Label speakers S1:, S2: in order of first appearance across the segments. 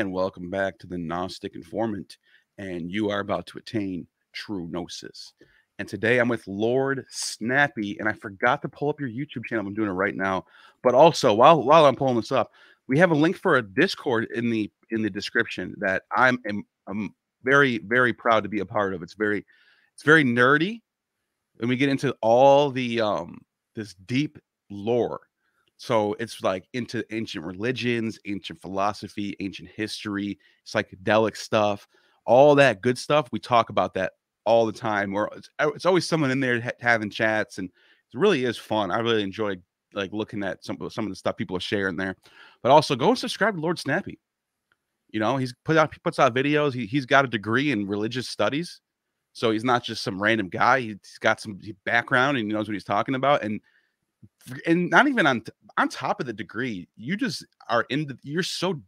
S1: and welcome back to the Gnostic Informant. And you are about to attain true gnosis. And today I'm with Lord Snappy, and I forgot to pull up your YouTube channel. I'm doing it right now. But also, while while I'm pulling this up, we have a link for a Discord in the in the description that I'm am, I'm very very proud to be a part of. It's very it's very nerdy, and we get into all the um this deep lore so it's like into ancient religions, ancient philosophy, ancient history, psychedelic stuff, all that good stuff. We talk about that all the time. Where it's, uh, it's always someone in there ha- having chats, and it really is fun. I really enjoy like looking at some some of the stuff people are sharing there. But also go and subscribe to Lord Snappy. You know, he's put out he puts out videos. He he's got a degree in religious studies. So he's not just some random guy. He's got some background and he knows what he's talking about. And and not even on on top of the degree, you just are in the you're so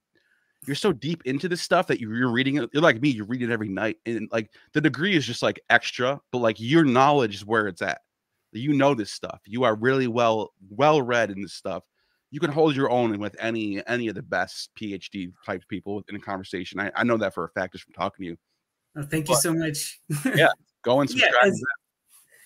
S1: you're so deep into this stuff that you're reading it. You're like me, you read it every night, and like the degree is just like extra, but like your knowledge is where it's at. You know this stuff. You are really well well read in this stuff. You can hold your own with any any of the best PhD type people in a conversation. I, I know that for a fact just from talking to you.
S2: Oh, thank but, you so much.
S1: yeah, go and subscribe. Yeah, as,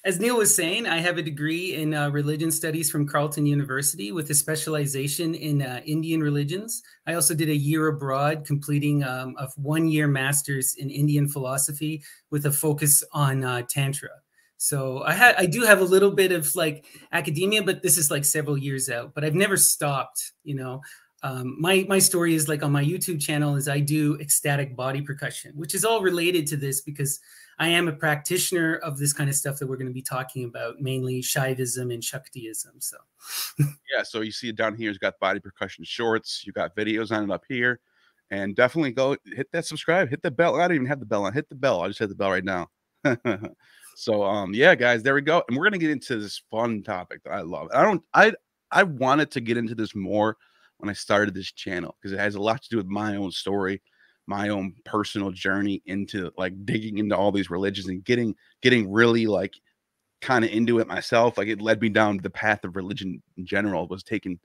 S2: as Neil was saying, I have a degree in uh, religion studies from Carleton University with a specialization in uh, Indian religions. I also did a year abroad, completing um, a one year master's in Indian philosophy with a focus on uh, Tantra. So I had I do have a little bit of like academia, but this is like several years out. But I've never stopped, you know. Um, my my story is like on my YouTube channel is I do ecstatic body percussion, which is all related to this because I am a practitioner of this kind of stuff that we're going to be talking about, mainly Shaivism and Shaktiism. So,
S1: yeah, so you see it down here. It's got body percussion shorts. You got videos on it up here, and definitely go hit that subscribe, hit the bell. I don't even have the bell on. Hit the bell. I just hit the bell right now. so, um, yeah, guys, there we go, and we're gonna get into this fun topic that I love. I don't, I, I wanted to get into this more when I started this channel because it has a lot to do with my own story my own personal journey into like digging into all these religions and getting getting really like kind of into it myself like it led me down the path of religion in general was taking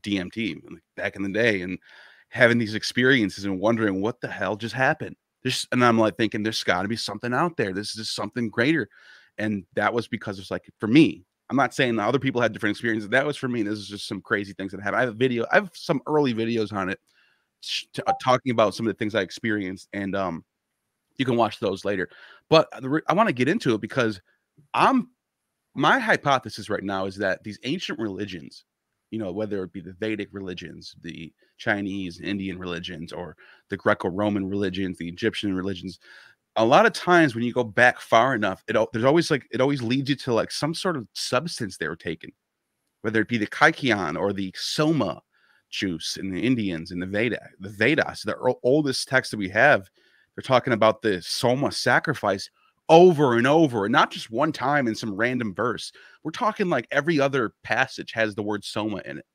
S1: dmt back in the day and having these experiences and wondering what the hell just happened. There's and i'm like thinking there's got to be something out there. This is something greater. And that was because it's like for me i'm not saying that other people had different experiences that was for me this is just some crazy things that happened i have a video i have some early videos on it uh, talking about some of the things I experienced, and um, you can watch those later. But I want to get into it because I'm my hypothesis right now is that these ancient religions, you know, whether it be the Vedic religions, the Chinese, Indian religions, or the Greco-Roman religions, the Egyptian religions, a lot of times when you go back far enough, it there's always like it always leads you to like some sort of substance they were taking, whether it be the Kykeon or the Soma juice in the Indians in the Veda, the Vedas, the oldest text that we have. They're talking about the Soma sacrifice over and over, and not just one time in some random verse. We're talking like every other passage has the word Soma in it,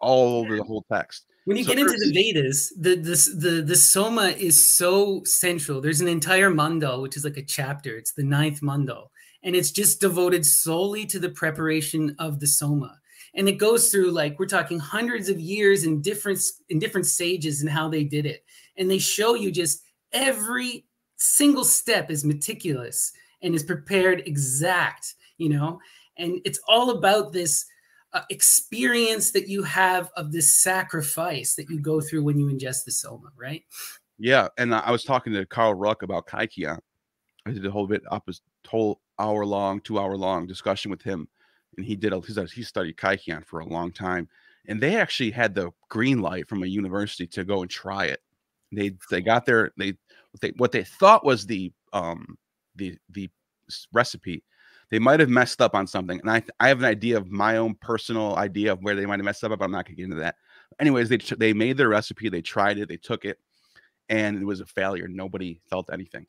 S1: all over the whole text.
S2: When you so get into the Vedas, the, the the the Soma is so central. There's an entire mandal, which is like a chapter. It's the ninth mandal, and it's just devoted solely to the preparation of the Soma and it goes through like we're talking hundreds of years in different in different stages and how they did it and they show you just every single step is meticulous and is prepared exact you know and it's all about this uh, experience that you have of this sacrifice that you go through when you ingest the soma right
S1: yeah and i was talking to carl ruck about kykeon i did a whole bit up a whole hour long two hour long discussion with him and he did a, he studied Kykeon for a long time, and they actually had the green light from a university to go and try it. They they got their they they what they thought was the um the the recipe. They might have messed up on something, and I I have an idea of my own personal idea of where they might have messed up, but I'm not gonna get into that. Anyways, they they made their recipe, they tried it, they took it, and it was a failure. Nobody felt anything.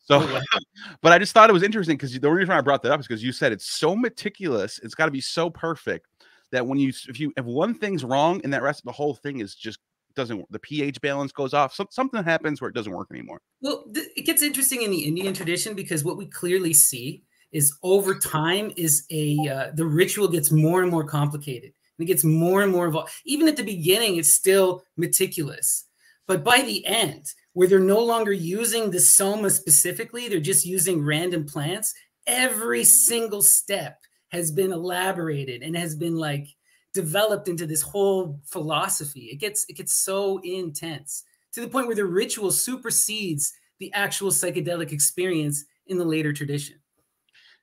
S1: So, oh, but I just thought it was interesting because the reason I brought that up is because you said it's so meticulous, it's got to be so perfect that when you if you if one thing's wrong and that rest of the whole thing is just doesn't the pH balance goes off, so, something happens where it doesn't work anymore.
S2: Well, th- it gets interesting in the Indian tradition because what we clearly see is over time is a uh, the ritual gets more and more complicated. And it gets more and more involved. Even at the beginning, it's still meticulous But by the end, where they're no longer using the soma specifically, they're just using random plants, every single step has been elaborated and has been like developed into this whole philosophy. It gets it gets so intense to the point where the ritual supersedes the actual psychedelic experience in the later tradition.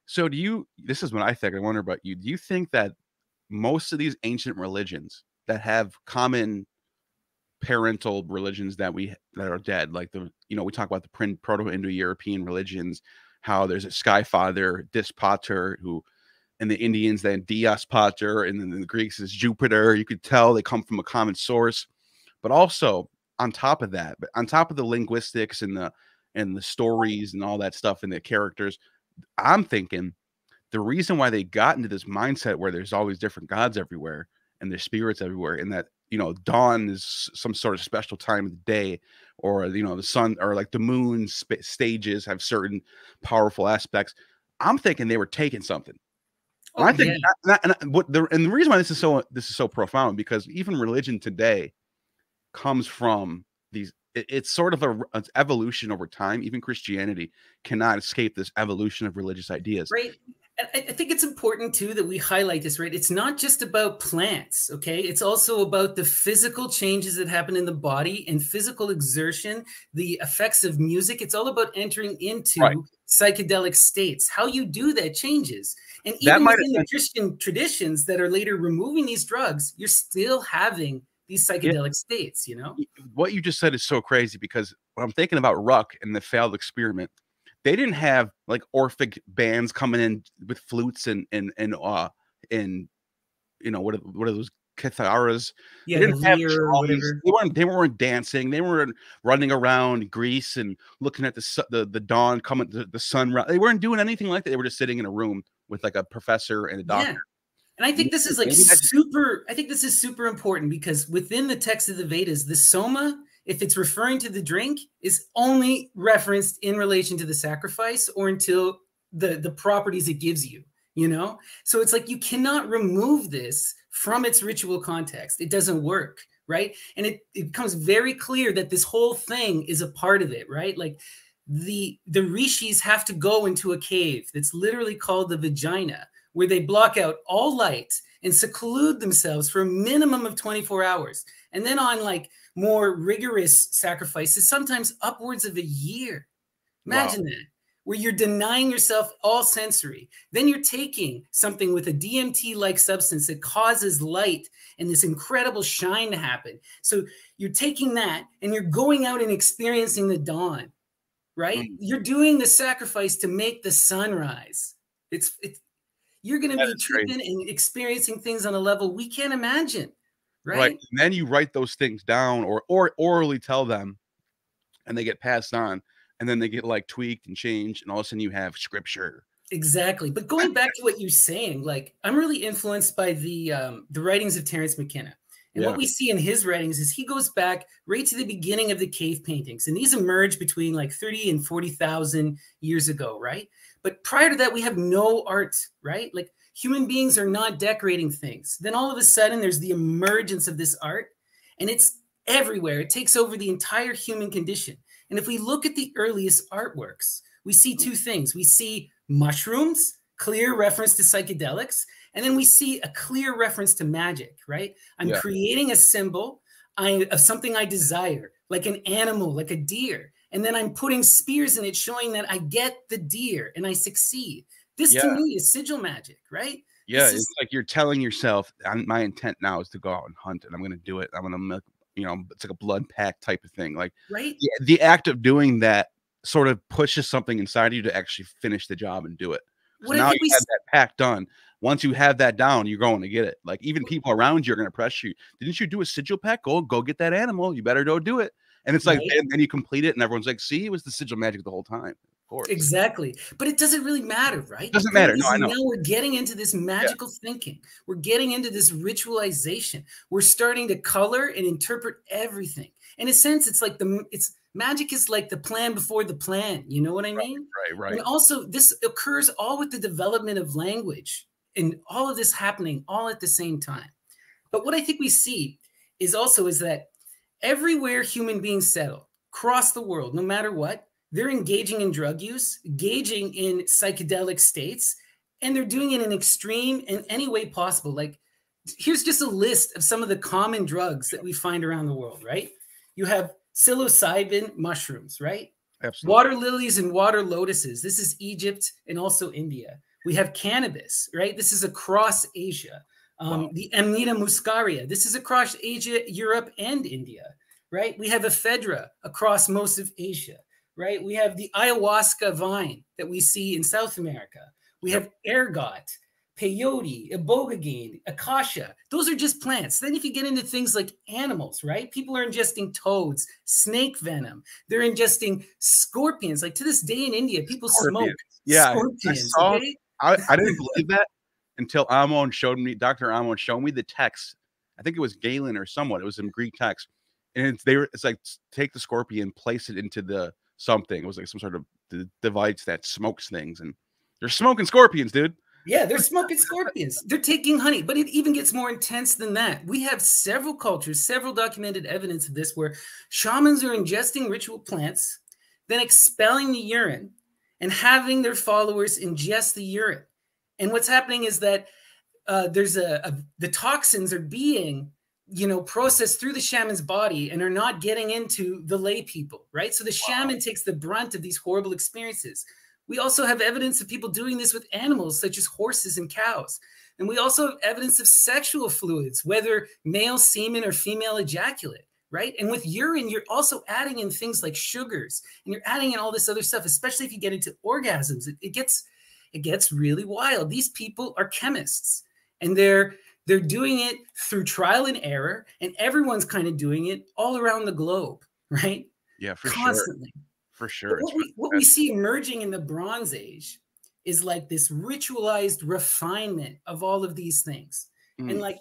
S1: So do you this is what I think I wonder about you. Do you think that most of these ancient religions that have common parental religions that we that are dead like the you know we talk about the proto-indo-european religions how there's a sky father dis pater who and the indians then dios pater and then the greeks is jupiter you could tell they come from a common source but also on top of that but on top of the linguistics and the and the stories and all that stuff and the characters i'm thinking the reason why they got into this mindset where there's always different gods everywhere and there's spirits everywhere and that you know dawn is some sort of special time of the day or you know the sun or like the moon sp- stages have certain powerful aspects i'm thinking they were taking something oh, i think yeah. and, and, what the, and the reason why this is so this is so profound because even religion today comes from these it, it's sort of a, an evolution over time even christianity cannot escape this evolution of religious ideas
S2: right I think it's important too that we highlight this, right? It's not just about plants, okay? It's also about the physical changes that happen in the body and physical exertion, the effects of music. It's all about entering into right. psychedelic states. How you do that changes. And even within the Christian traditions that are later removing these drugs, you're still having these psychedelic states, you know?
S1: What you just said is so crazy because when I'm thinking about Ruck and the failed experiment, they didn't have like Orphic bands coming in with flutes and and and uh and you know what are, what are those kitharas? Yeah, they, didn't have they weren't they weren't dancing. They weren't running around Greece and looking at the the, the dawn coming the, the sun. They weren't doing anything like that. They were just sitting in a room with like a professor and a doctor. Yeah.
S2: And I think this is like super. I think this is super important because within the text of the Vedas, the soma if it's referring to the drink, is only referenced in relation to the sacrifice or until the, the properties it gives you, you know? So it's like you cannot remove this from its ritual context. It doesn't work, right? And it, it becomes very clear that this whole thing is a part of it, right? Like the the rishis have to go into a cave that's literally called the vagina, where they block out all light and seclude themselves for a minimum of 24 hours. And then on like more rigorous sacrifices, sometimes upwards of a year. Imagine wow. that, where you're denying yourself all sensory. Then you're taking something with a DMT like substance that causes light and this incredible shine to happen. So you're taking that and you're going out and experiencing the dawn, right? Mm. You're doing the sacrifice to make the sunrise. It's, it's, you're going to be tripping and experiencing things on a level we can't imagine. Right? right.
S1: And then you write those things down or or orally tell them and they get passed on and then they get like tweaked and changed and all of a sudden you have scripture.
S2: Exactly. But going back to what you're saying, like I'm really influenced by the um the writings of Terence McKenna. And yeah. what we see in his writings is he goes back right to the beginning of the cave paintings. And these emerged between like 30 and 40,000 years ago, right? But prior to that, we have no art, right? Like human beings are not decorating things. Then all of a sudden, there's the emergence of this art, and it's everywhere. It takes over the entire human condition. And if we look at the earliest artworks, we see two things. We see mushrooms, clear reference to psychedelics, and then we see a clear reference to magic, right? I'm yeah. creating a symbol of something I desire, like an animal, like a deer. And then I'm putting spears in it, showing that I get the deer and I succeed. This yeah. to me is sigil magic, right?
S1: Yeah, it's like you're telling yourself, my intent now is to go out and hunt, and I'm going to do it. I'm going to make, you know, it's like a blood pact type of thing. Like,
S2: right?
S1: The, the act of doing that sort of pushes something inside of you to actually finish the job and do it. now you have that pact done. Once you have that down, you're going to get it. Like even people around you are going to press you. Didn't you do a sigil pact? Go, go get that animal. You better go do it. And it's like, right? and then you complete it, and everyone's like, "See, it was the sigil magic the whole time." Of course.
S2: Exactly. But it doesn't really matter, right?
S1: Doesn't matter. No, I know.
S2: Now we're getting into this magical yeah. thinking. We're getting into this ritualization. We're starting to color and interpret everything. In a sense, it's like the it's magic is like the plan before the plan. You know what I mean?
S1: Right, right.
S2: And also, this occurs all with the development of language and all of this happening all at the same time. But what I think we see is also is that everywhere human beings settle across the world, no matter what, they're engaging in drug use, engaging in psychedelic states, and they're doing it in extreme in any way possible. Like, here's just a list of some of the common drugs that we find around the world, right? You have psilocybin mushrooms, right?
S1: Absolutely.
S2: Water lilies and water lotuses. This is Egypt and also India. We have cannabis, right? This is across Asia. Um, wow. The Amanita muscaria. This is across Asia, Europe, and India, right? We have ephedra across most of Asia, right? We have the ayahuasca vine that we see in South America. We have ergot, peyote, ibogaine, acacia. Those are just plants. Then if you get into things like animals, right? People are ingesting toads, snake venom. They're ingesting scorpions. Like to this day in India, people smoke
S1: yeah, scorpions. I, saw, okay? I, I didn't believe that until Amon showed me, Dr. Amon showed me the text. I think it was Galen or someone. It was in Greek text. And it's, they were, it's like, take the scorpion, place it into the something. It was like some sort of device that smokes things. And they're smoking scorpions, dude.
S2: Yeah, they're smoking scorpions. They're taking honey, but it even gets more intense than that. We have several cultures, several documented evidence of this where shamans are ingesting ritual plants, then expelling the urine and having their followers ingest the urine. And what's happening is that uh, there's a, a the toxins are being you know processed through the shaman's body and are not getting into the lay people right? So the wow. shaman takes the brunt of these horrible experiences. We also have evidence of people doing this with animals such as horses and cows. And we also have evidence of sexual fluids whether male semen or female ejaculate right? And with urine you're also adding in things like sugars and you're adding in all this other stuff especially if you get into orgasms. It, it gets it gets really wild. These people are chemists and they're they're doing it through trial and error and everyone's kind of doing it all around the globe, right?
S1: Yeah, for Constantly. sure. For sure.
S2: What we, what we see emerging in the Bronze Age is like this ritualized refinement of all of these things. Mm. And like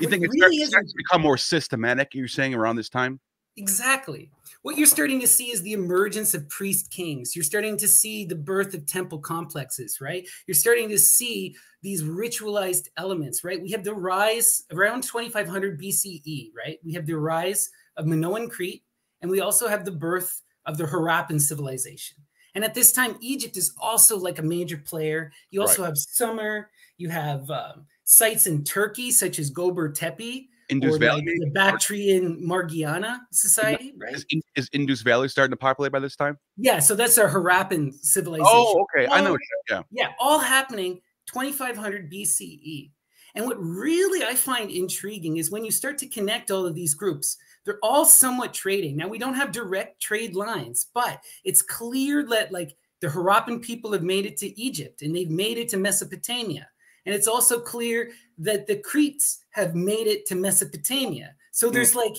S1: you think it really starts to become more systematic, you're saying around this time?
S2: Exactly. What you're starting to see is the emergence of priest kings. You're starting to see the birth of temple complexes, right? You're starting to see these ritualized elements, right? We have the rise around 2500 BCE, right? We have the rise of Minoan Crete, and we also have the birth of the Harappan civilization. And at this time, Egypt is also like a major player. You also right. have Sumer, You have um, sites in Turkey, such as Göbekli Tepe,
S1: Indus Valley,
S2: like the Bactrian Margiana Society, right?
S1: Is, is, Indus Valley starting to populate by this time?
S2: Yeah, so that's our Harappan civilization.
S1: Oh, okay, all, I know.
S2: Yeah, yeah, all happening 2500 BCE. And what really I find intriguing is when you start to connect all of these groups, they're all somewhat trading. Now we don't have direct trade lines, but it's clear that like the Harappan people have made it to Egypt and they've made it to Mesopotamia. And it's also clear that the Cretes have made it to Mesopotamia. So there's like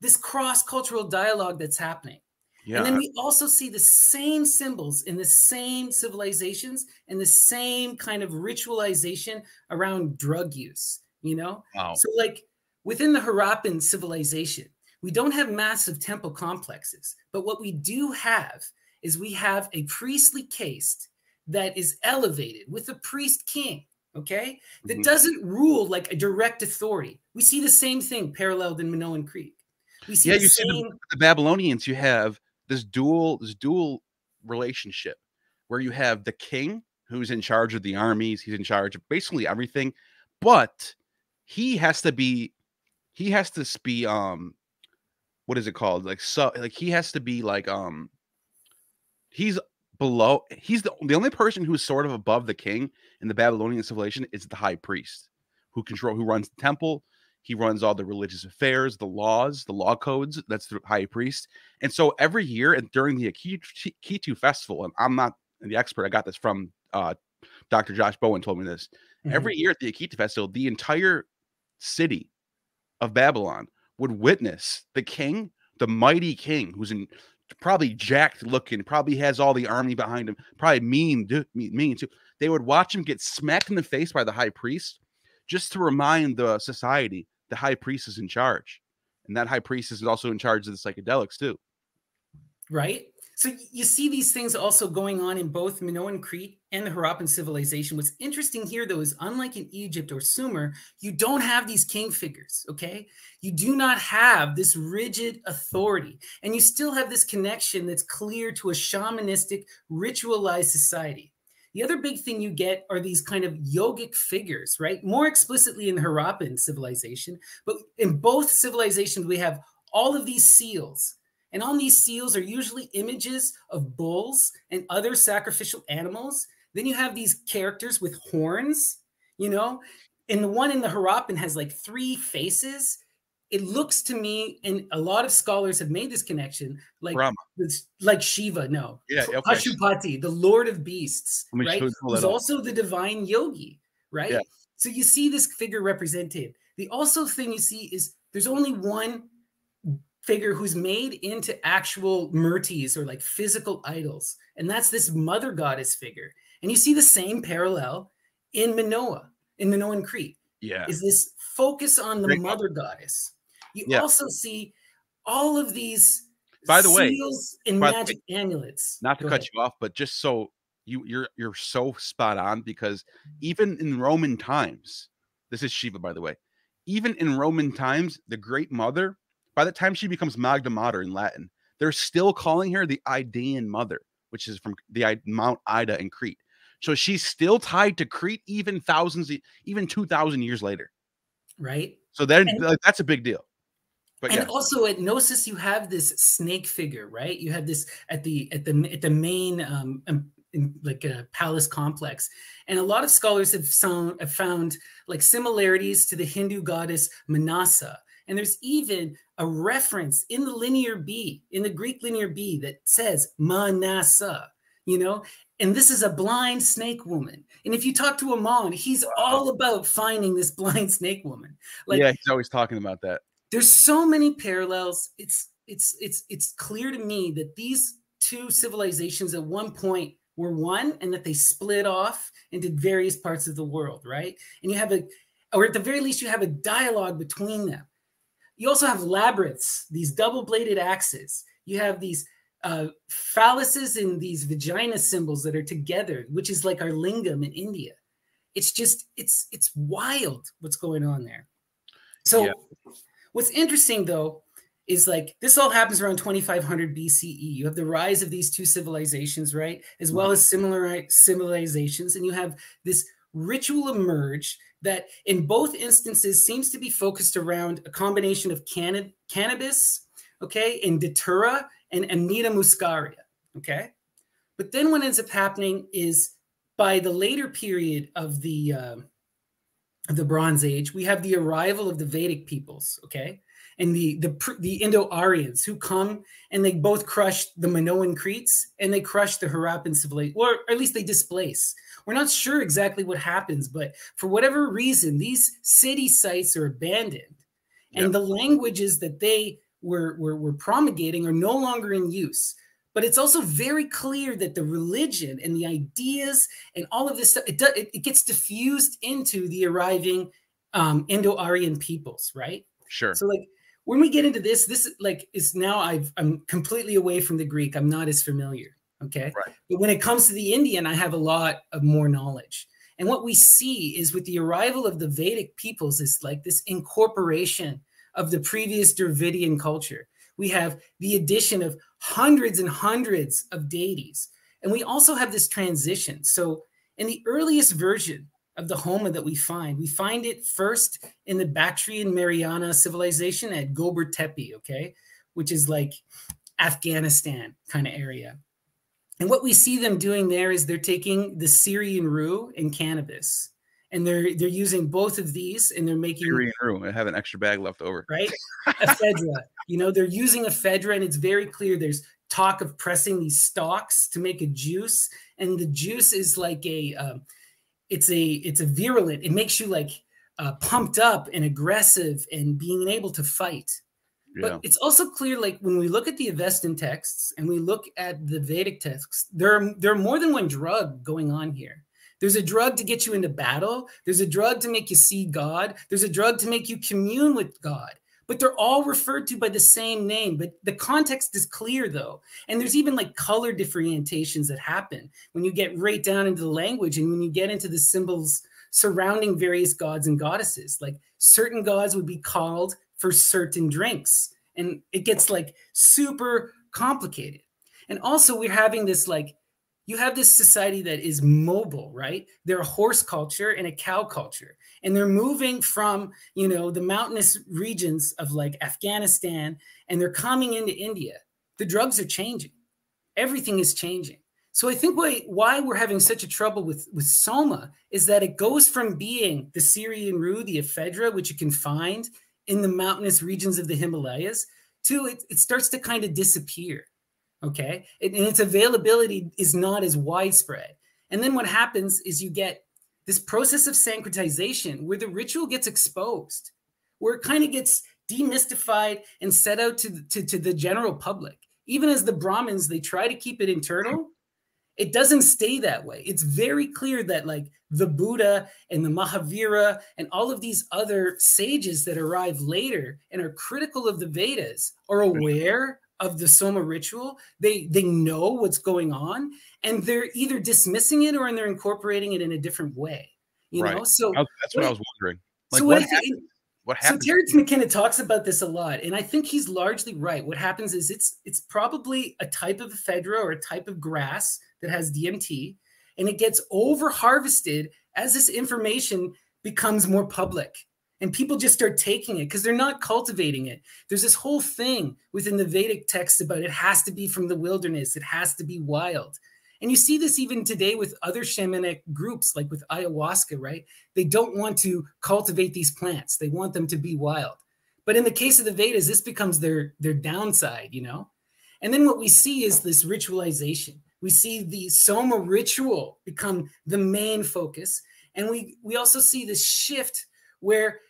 S2: this cross cultural dialogue that's happening. Yeah. And then we also see the same symbols in the same civilizations and the same kind of ritualization around drug use, you know?
S1: Wow.
S2: So, like within the Harappan civilization, we don't have massive temple complexes, but what we do have is we have a priestly caste that is elevated with a priest king okay, that mm-hmm. doesn't rule like a direct authority. We see the same thing paralleled in Minoan Crete.
S1: We see yeah, you same... see the, the, Babylonians. You have this dual this dual relationship where you have the king who's in charge of the armies. He's in charge of basically everything, but he has to be he has to be um what is it called like so like he has to be like um he's below he's the, the only person who's sort of above the king in the babylonian civilization is the high priest who control who runs the temple. He runs all the religious affairs the laws the law codes. That's the high priest. And so every year and during the Akitu festival and i'm not the expert i got this from uh, dr josh bowen told me this. Mm-hmm. every year at the Akitu festival the entire city of babylon would witness the king the mighty king who's in probably jacked looking, probably has all the army behind him, probably mean, mean too. They would watch him get smacked in the face by the high priest just to remind the society the high priest is in charge. And that high priest is also in charge of the psychedelics too.
S2: Right. So you see these things also going on in both Minoan Crete and the Harappan civilization. What's interesting here, though, is unlike in Egypt or Sumer, you don't have these king figures, okay? You do not have this rigid authority, and you still have this connection that's clear to a shamanistic, ritualized society. The other big thing you get are these kind of yogic figures, right? More explicitly in the Harappan civilization, but in both civilizations, we have all of these seals and on these seals are usually images of bulls and other sacrificial animals. Then you have these characters with horns, you know, and the one in the Harappan has like three faces. It looks to me, and a lot of scholars have made this connection, like like Shiva. No,
S1: yeah, okay.
S2: Pashupati, the Lord of Beasts, right? Who's also the divine yogi, right? Yeah. So you see this figure represented. The also thing you see is there's only one figure who's made into actual murtis or like physical idols. And that's this mother goddess figure. And you see the same parallel in Minoa, in Minoan Crete.
S1: Yeah.
S2: Is this focus on the Great mother goddess. You yeah. also see all of these
S1: by the way
S2: and magic way, amulets.
S1: Not to Go cut ahead. you off, but just so you you're you're so spot on because even in Roman times, this is Shiva, by the way. Even in Roman times, the Great Mother by the time she becomes Magna Mater in Latin, they're still calling her the Idaean mother, which is from the Mount Ida in Crete. So she's still tied to Crete even thousands, even 2,000 years later.
S2: Right.
S1: So then and, that's a big deal.
S2: But and yeah. also at Knossos, you have this snake figure, right? You have this at the at the at the main um, um in like a palace complex, and a lot of scholars have found have found like similarities to the Hindu goddess Manasa, and there's even a reference in the linear B, in the Greek linear B, that says Manasa, you know? And this is a blind snake woman. And if you talk to Amon, he's all about finding this blind snake woman.
S1: Like, yeah, he's always talking about that.
S2: There's so many parallels. It's it's it's it's clear to me that these two civilizations at one point were one and that they split off into various parts of the world, right? And you have a, or at the very least, you have a dialogue between them. You also have labyrinths, these double bladed axes. You have these uh, phalluses and these vagina symbols that are together, which is like our lingam in India. It's just, it's, it's wild what's going on there. So, yeah. what's interesting though is like this all happens around 2500 BCE. You have the rise of these two civilizations, right? As well as similar civilizations, and you have this ritual emerge that in both instances seems to be focused around a combination of canna cannabis, okay, in datura and Amanita muscaria, okay. But then what ends up happening is by the later period of the uh, of the Bronze Age, we have the arrival of the Vedic peoples, okay, and the the the Indo-Aryans who come and they both crush the Minoan Cretes and they crush the Harappan civilization, or at least they displace. We're not sure exactly what happens, but for whatever reason, these city sites are abandoned, and yep. the languages that they were, were were promulgating are no longer in use. But it's also very clear that the religion and the ideas and all of this stuff it, it, it gets diffused into the arriving um, Indo-Aryan peoples, right?
S1: Sure.
S2: So like when we get into this, this like is now I've I'm completely away from the Greek. I'm not as familiar. Okay.
S1: Right.
S2: But when it comes to the Indian, I have a lot of more knowledge. And what we see is with the arrival of the Vedic peoples is like this incorporation of the previous Dravidian culture. We have the addition of hundreds and hundreds of deities. And we also have this transition. So in the earliest version of the Haoma that we find, we find it first in the Bactrian Margiana civilization at Gonur Tepe, okay, which is like Afghanistan kind of area. And what we see them doing there is they're taking the Syrian rue and cannabis, and they're they're using both of these, and they're making
S1: Syrian rue. I have an extra bag left over.
S2: Right, ephedra. you know, they're using ephedra, and it's very clear. There's talk of pressing these stalks to make a juice, and the juice is like a, um, it's a it's a virulent. It makes you like uh, pumped up and aggressive, and being able to fight. Yeah. But it's also clear, like when we look at the Avestan texts and we look at the Vedic texts, there are, there are more than one drug going on here. There's a drug to get you into battle. There's a drug to make you see God. There's a drug to make you commune with God. But they're all referred to by the same name. But the context is clear though. And there's even like color differentiations that happen when you get right down into the language and when you get into the symbols surrounding various gods and goddesses. Like certain gods would be called for certain drinks. And it gets like super complicated. And also, we're having this like, you have this society that is mobile, right? They're a horse culture and a cow culture. And they're moving from you know the mountainous regions of like afghanistan and they're coming into india. The drugs are changing. Everything is changing. So i think why, why we're having such a trouble with with soma is that it goes from being the syrian rue the ephedra which you can find in the mountainous regions of the himalayas to it, it starts to kind of disappear okay and its availability is not as widespread and then what happens is you get this process of syncretization where the ritual gets exposed, where it kind of gets demystified and set out to, to, to the general public. Even as the Brahmins, they try to keep it internal. It doesn't stay that way. It's very clear that, like the Buddha and the Mahavira and all of these other sages that arrive later and are critical of the Vedas are aware of the Soma ritual. They they know what's going on, and they're either dismissing it or they're incorporating it in a different way. You right. know, so
S1: that's what I was wondering. Like, so what, what happens? What happens?
S2: So Terence McKenna talks about this a lot, and I think he's largely right. What happens is it's it's probably a type of ephedra or a type of grass that has DMT, and it gets over harvested as this information becomes more public and people just start taking it because they're not cultivating it. There's this whole thing within the Vedic text about it has to be from the wilderness, it has to be wild. And you see this even today with other shamanic groups, like with ayahuasca, right? They don't want to cultivate these plants, they want them to be wild. But in the case of the Vedas, this becomes their, their downside, you know? And then what we see is this ritualization. We see the Soma ritual become the main focus. And we, we also see this shift where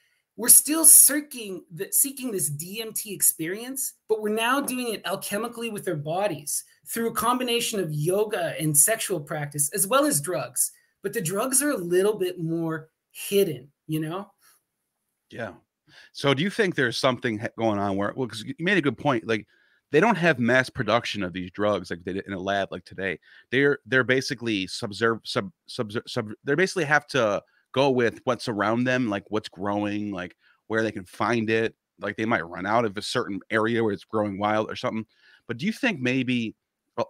S2: we're still seeking the, seeking this DMT experience, but we're now doing it alchemically with our bodies through a combination of yoga and sexual practice, as well as drugs. But the drugs are a little bit more hidden, you know?
S1: Yeah. So do you think there's something going on where, well, because you made a good point, like they don't have mass production of these drugs like they did in a lab like today. They're they're basically subserve sub sub sub. They basically have to go with what's around them, like what's growing, like where they can find it. Like they might run out of a certain area where it's growing wild or something. But do you think maybe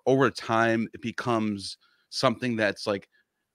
S1: over time it becomes something that's like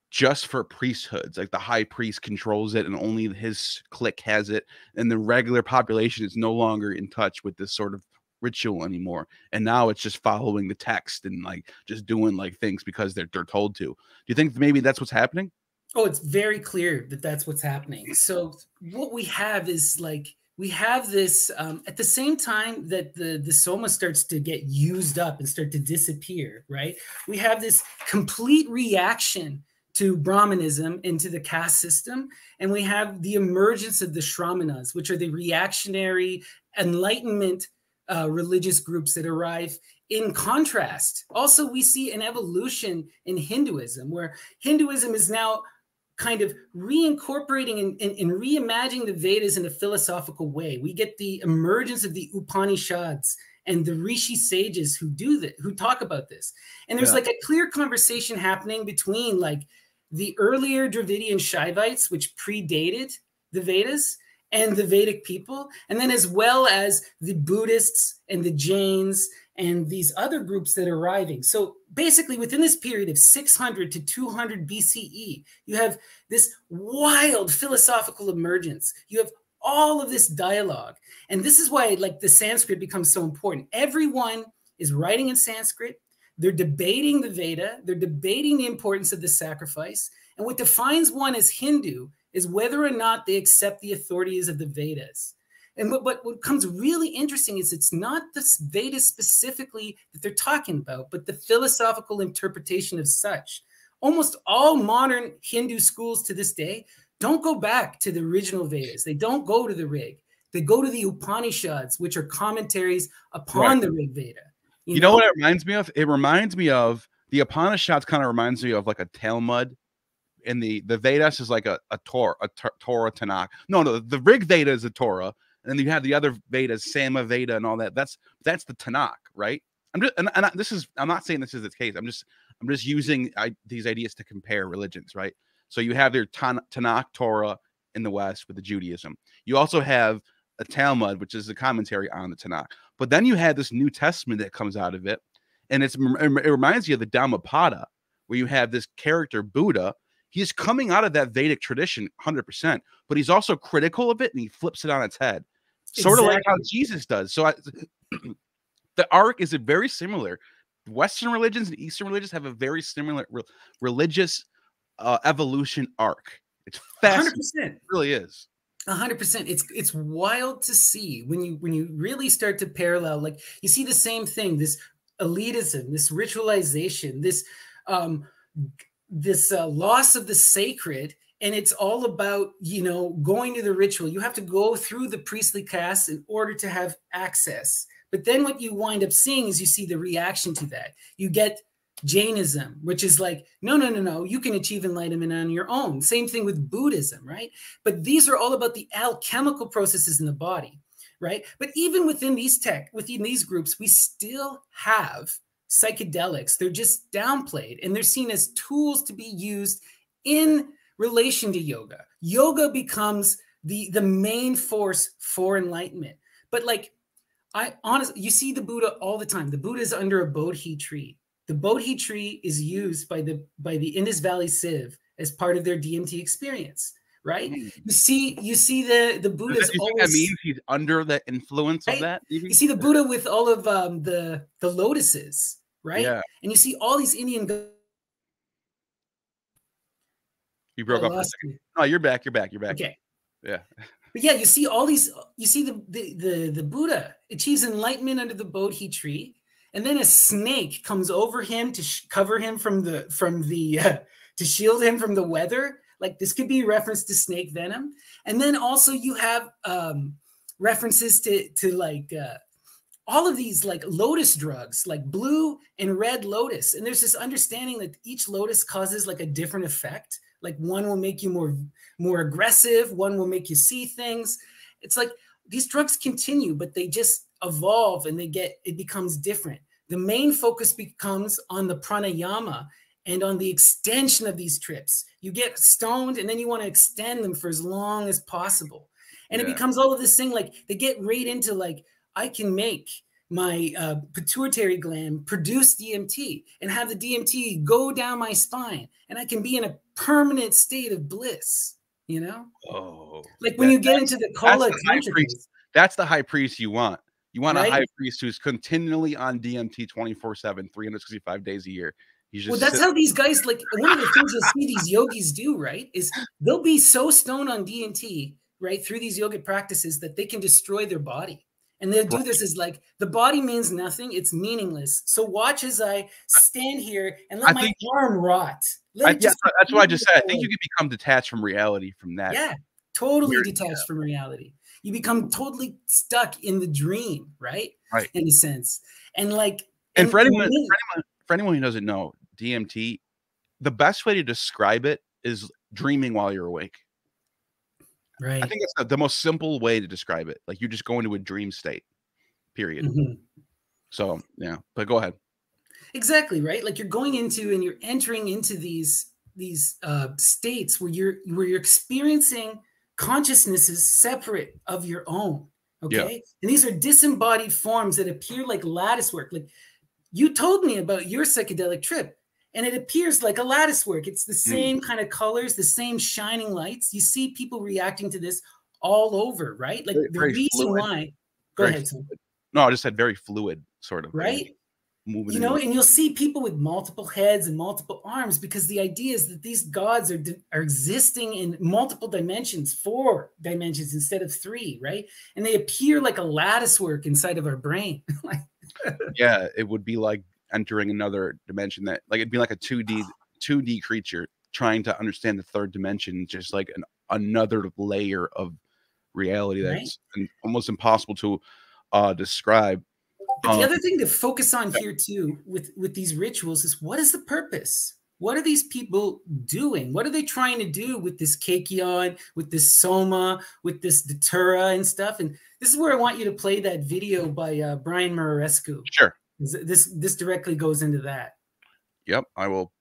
S1: just for priesthoods like the high priest controls it and only his clique has it and the regular population is no longer in touch with this sort of ritual anymore and now it's just following the text and like just doing like things because they're, they're told to do you think maybe that's what's happening
S2: Oh, it's very clear that that's what's happening. So what we have is like we have this um, at the same time that the the soma starts to get used up and start to disappear. Right, we have this complete reaction to Brahmanism into the caste system, and we have the emergence of the Shramana's, which are the reactionary Enlightenment uh, religious groups that arrive in contrast, also, we see an evolution in Hinduism, where Hinduism is now kind of reincorporating and, and, and, reimagining the Vedas in a philosophical way. We get the emergence of the Upanishads and the Rishi sages who do that, who talk about this. And there's yeah. like a clear conversation happening between like the earlier Dravidian Shaivites, which predated the Vedas, and the Vedic people, and then as well as the Buddhists and the Jains and these other groups that are arriving. So basically, within this period of 600 to 200 BCE, you have this wild philosophical emergence. You have all of this dialogue. And this is why like the Sanskrit becomes so important. Everyone is writing in Sanskrit. They're debating the Veda. They're debating the importance of the sacrifice. And what defines one as Hindu is whether or not they accept the authorities of the Vedas. And what, what, what comes really interesting is it's not the Vedas specifically that they're talking about, but the philosophical interpretation of such. Almost all modern Hindu schools to this day don't go back to the original Vedas. They don't go to the Rig. They go to the Upanishads, which are commentaries upon right. the Rig Veda.
S1: You, you know? know? what it reminds me of? It reminds me of the Upanishads kind of reminds me of like a Talmud and the the Vedas is like a, a Torah, a Torah Tanakh. No, no, the Rig Veda is a Torah, and then you have the other Vedas, Sama Veda, and all that. That's that's the Tanakh, right? I'm just and, and I, this is I'm not saying this is the case. I'm just I'm just using I, these ideas to compare religions, right? So you have your Tan- Tanakh Torah in the West with the Judaism. You also have a Talmud, which is a commentary on the Tanakh. But then you had this New Testament that comes out of it, and it's it reminds you of the Dhammapada, where you have this character Buddha. He's coming out of that Vedic tradition 100%, but he's also critical of it and he flips it on its head, sort exactly. of like how Jesus does. So I, the arc is a very similar. Western religions and Eastern religions have a very similar re- religious uh, evolution arc. It's fascinating. 100%. It really is
S2: hundred percent. It's it's wild to see when you when you really start to parallel. Like you see the same thing. This elitism, this ritualization, this um, this uh, loss of the sacred, and it's all about you know going to the ritual. You have to go through the priestly caste in order to have access. But then what you wind up seeing is you see the reaction to that. You get Jainism, which is like, no, no, no, no, you can achieve enlightenment on your own. Same thing with Buddhism, right? But these are all about the alchemical processes in the body, right? But even within these tech, within these groups, we still have psychedelics. They're just downplayed and they're seen as tools to be used in relation to yoga. Yoga becomes the, the main force for enlightenment. But like, I honestly, you see the Buddha all the time. The Buddha is under a Bodhi tree the Bodhi tree is used by the by the Indus Valley Civ as part of their DMT experience, right? Mm. You see, you see the the Buddha's
S1: that, always. That means he's under the influence right? of that.
S2: You see the Buddha with all of um, the the lotuses, right? Yeah. And you see all these Indian.
S1: You broke up. No, you're back. You're back. You're back.
S2: Okay.
S1: Yeah.
S2: But yeah, you see all these. You see the the the, the Buddha achieves enlightenment under the Bodhi tree and then a snake comes over him to sh- cover him from the from the uh, to shield him from the weather like this could be a reference to snake venom and then also you have um references to to like uh all of these like lotus drugs like blue and red lotus and there's this understanding that each lotus causes like a different effect like one will make you more more aggressive one will make you see things it's like these drugs continue but they just evolve and they get it becomes different the main focus becomes on the pranayama and on the extension of these trips. You get stoned and then you want to extend them for as long as possible. And yeah. it becomes all of this thing like they get right into like, I can make my uh, pituitary gland produce DMT and have the DMT go down my spine, and I can be in a permanent state of bliss. You know,
S1: oh,
S2: like when that, you get into the kala
S1: that's the, that's the high priest you want. You want right? a high priest who's continually on DMT 24 7, 365 days a year.
S2: He's just well, that's how these guys like one of the things you'll see these yogis do, right? Is they'll be so stoned on DMT, right, through these yogic practices that they can destroy their body. And they'll do this as like the body means nothing, it's meaningless. So watch as I stand here and let I my think, arm rot.
S1: I, yeah, that's what I just said. I think you can become detached from reality from that.
S2: Yeah, totally detached from reality you become totally stuck in the dream, right?
S1: Right.
S2: In a sense. And like
S1: and, and for anyone, for anyone for anyone who doesn't know, DMT, the best way to describe it is dreaming while you're awake.
S2: Right.
S1: I think it's the, the most simple way to describe it. Like you just go into a dream state. Period. Mm-hmm. So yeah, but go ahead.
S2: Exactly right. Like you're going into and you're entering into these these uh, states where you're where you're experiencing consciousnesses separate of your own. Okay. Yeah. And these are disembodied forms that appear like lattice work. Like you told me about your psychedelic trip, and it appears like a lattice work. It's the hmm. same kind of colors, the same shining lights. You see people reacting to this all over, right? Like very, the very reason fluid. why. Go very ahead.
S1: No, I just said very fluid, sort of.
S2: Right moving. You know, and you'll see people with multiple heads and multiple arms because the idea is that these gods are are existing in multiple dimensions, four dimensions instead of three, right? And they appear like a lattice work inside of our brain.
S1: yeah, it would be like entering another dimension that like it'd be like a 2D 2D creature trying to understand the third dimension, just like an another layer of reality that's right? almost impossible to uh describe
S2: but the um, other thing to focus on here too with with these rituals is what is the purpose? what are these people doing? What are they trying to do with this Kykeon, with this Soma, with this Datura and stuff? And this is where I want you to play that video by uh, Brian Muraresku.
S1: Sure.
S2: This this directly goes into that.
S1: Yep, I will.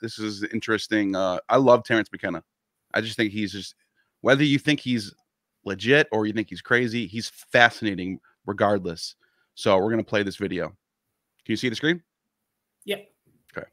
S1: This is interesting. Uh, I love Terence McKenna. I just think he's just whether you think he's legit or you think he's crazy, he's fascinating regardless. So we're gonna play this video. Can you see the screen?
S2: Yep.
S1: Okay.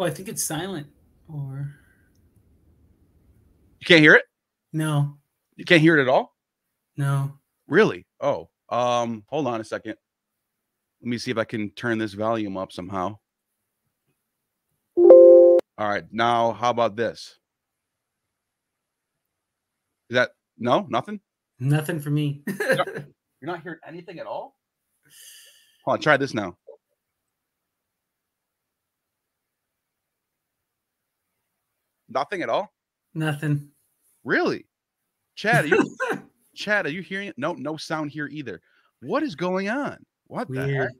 S2: Oh, I think it's silent. Or
S1: you can't hear it.
S2: No,
S1: you can't hear it at all.
S2: No,
S1: really. Oh, um, hold on a second. Let me see if I can turn this volume up somehow. All right, now how about this? Is that no nothing?
S2: Nothing for me.
S1: you're, not, you're not hearing anything at all. Hold on, try this now. Nothing at all.
S2: Nothing.
S1: Really, Chad? Are you, Chad, are you hearing it? No, no sound here either. What is going on? What Weird.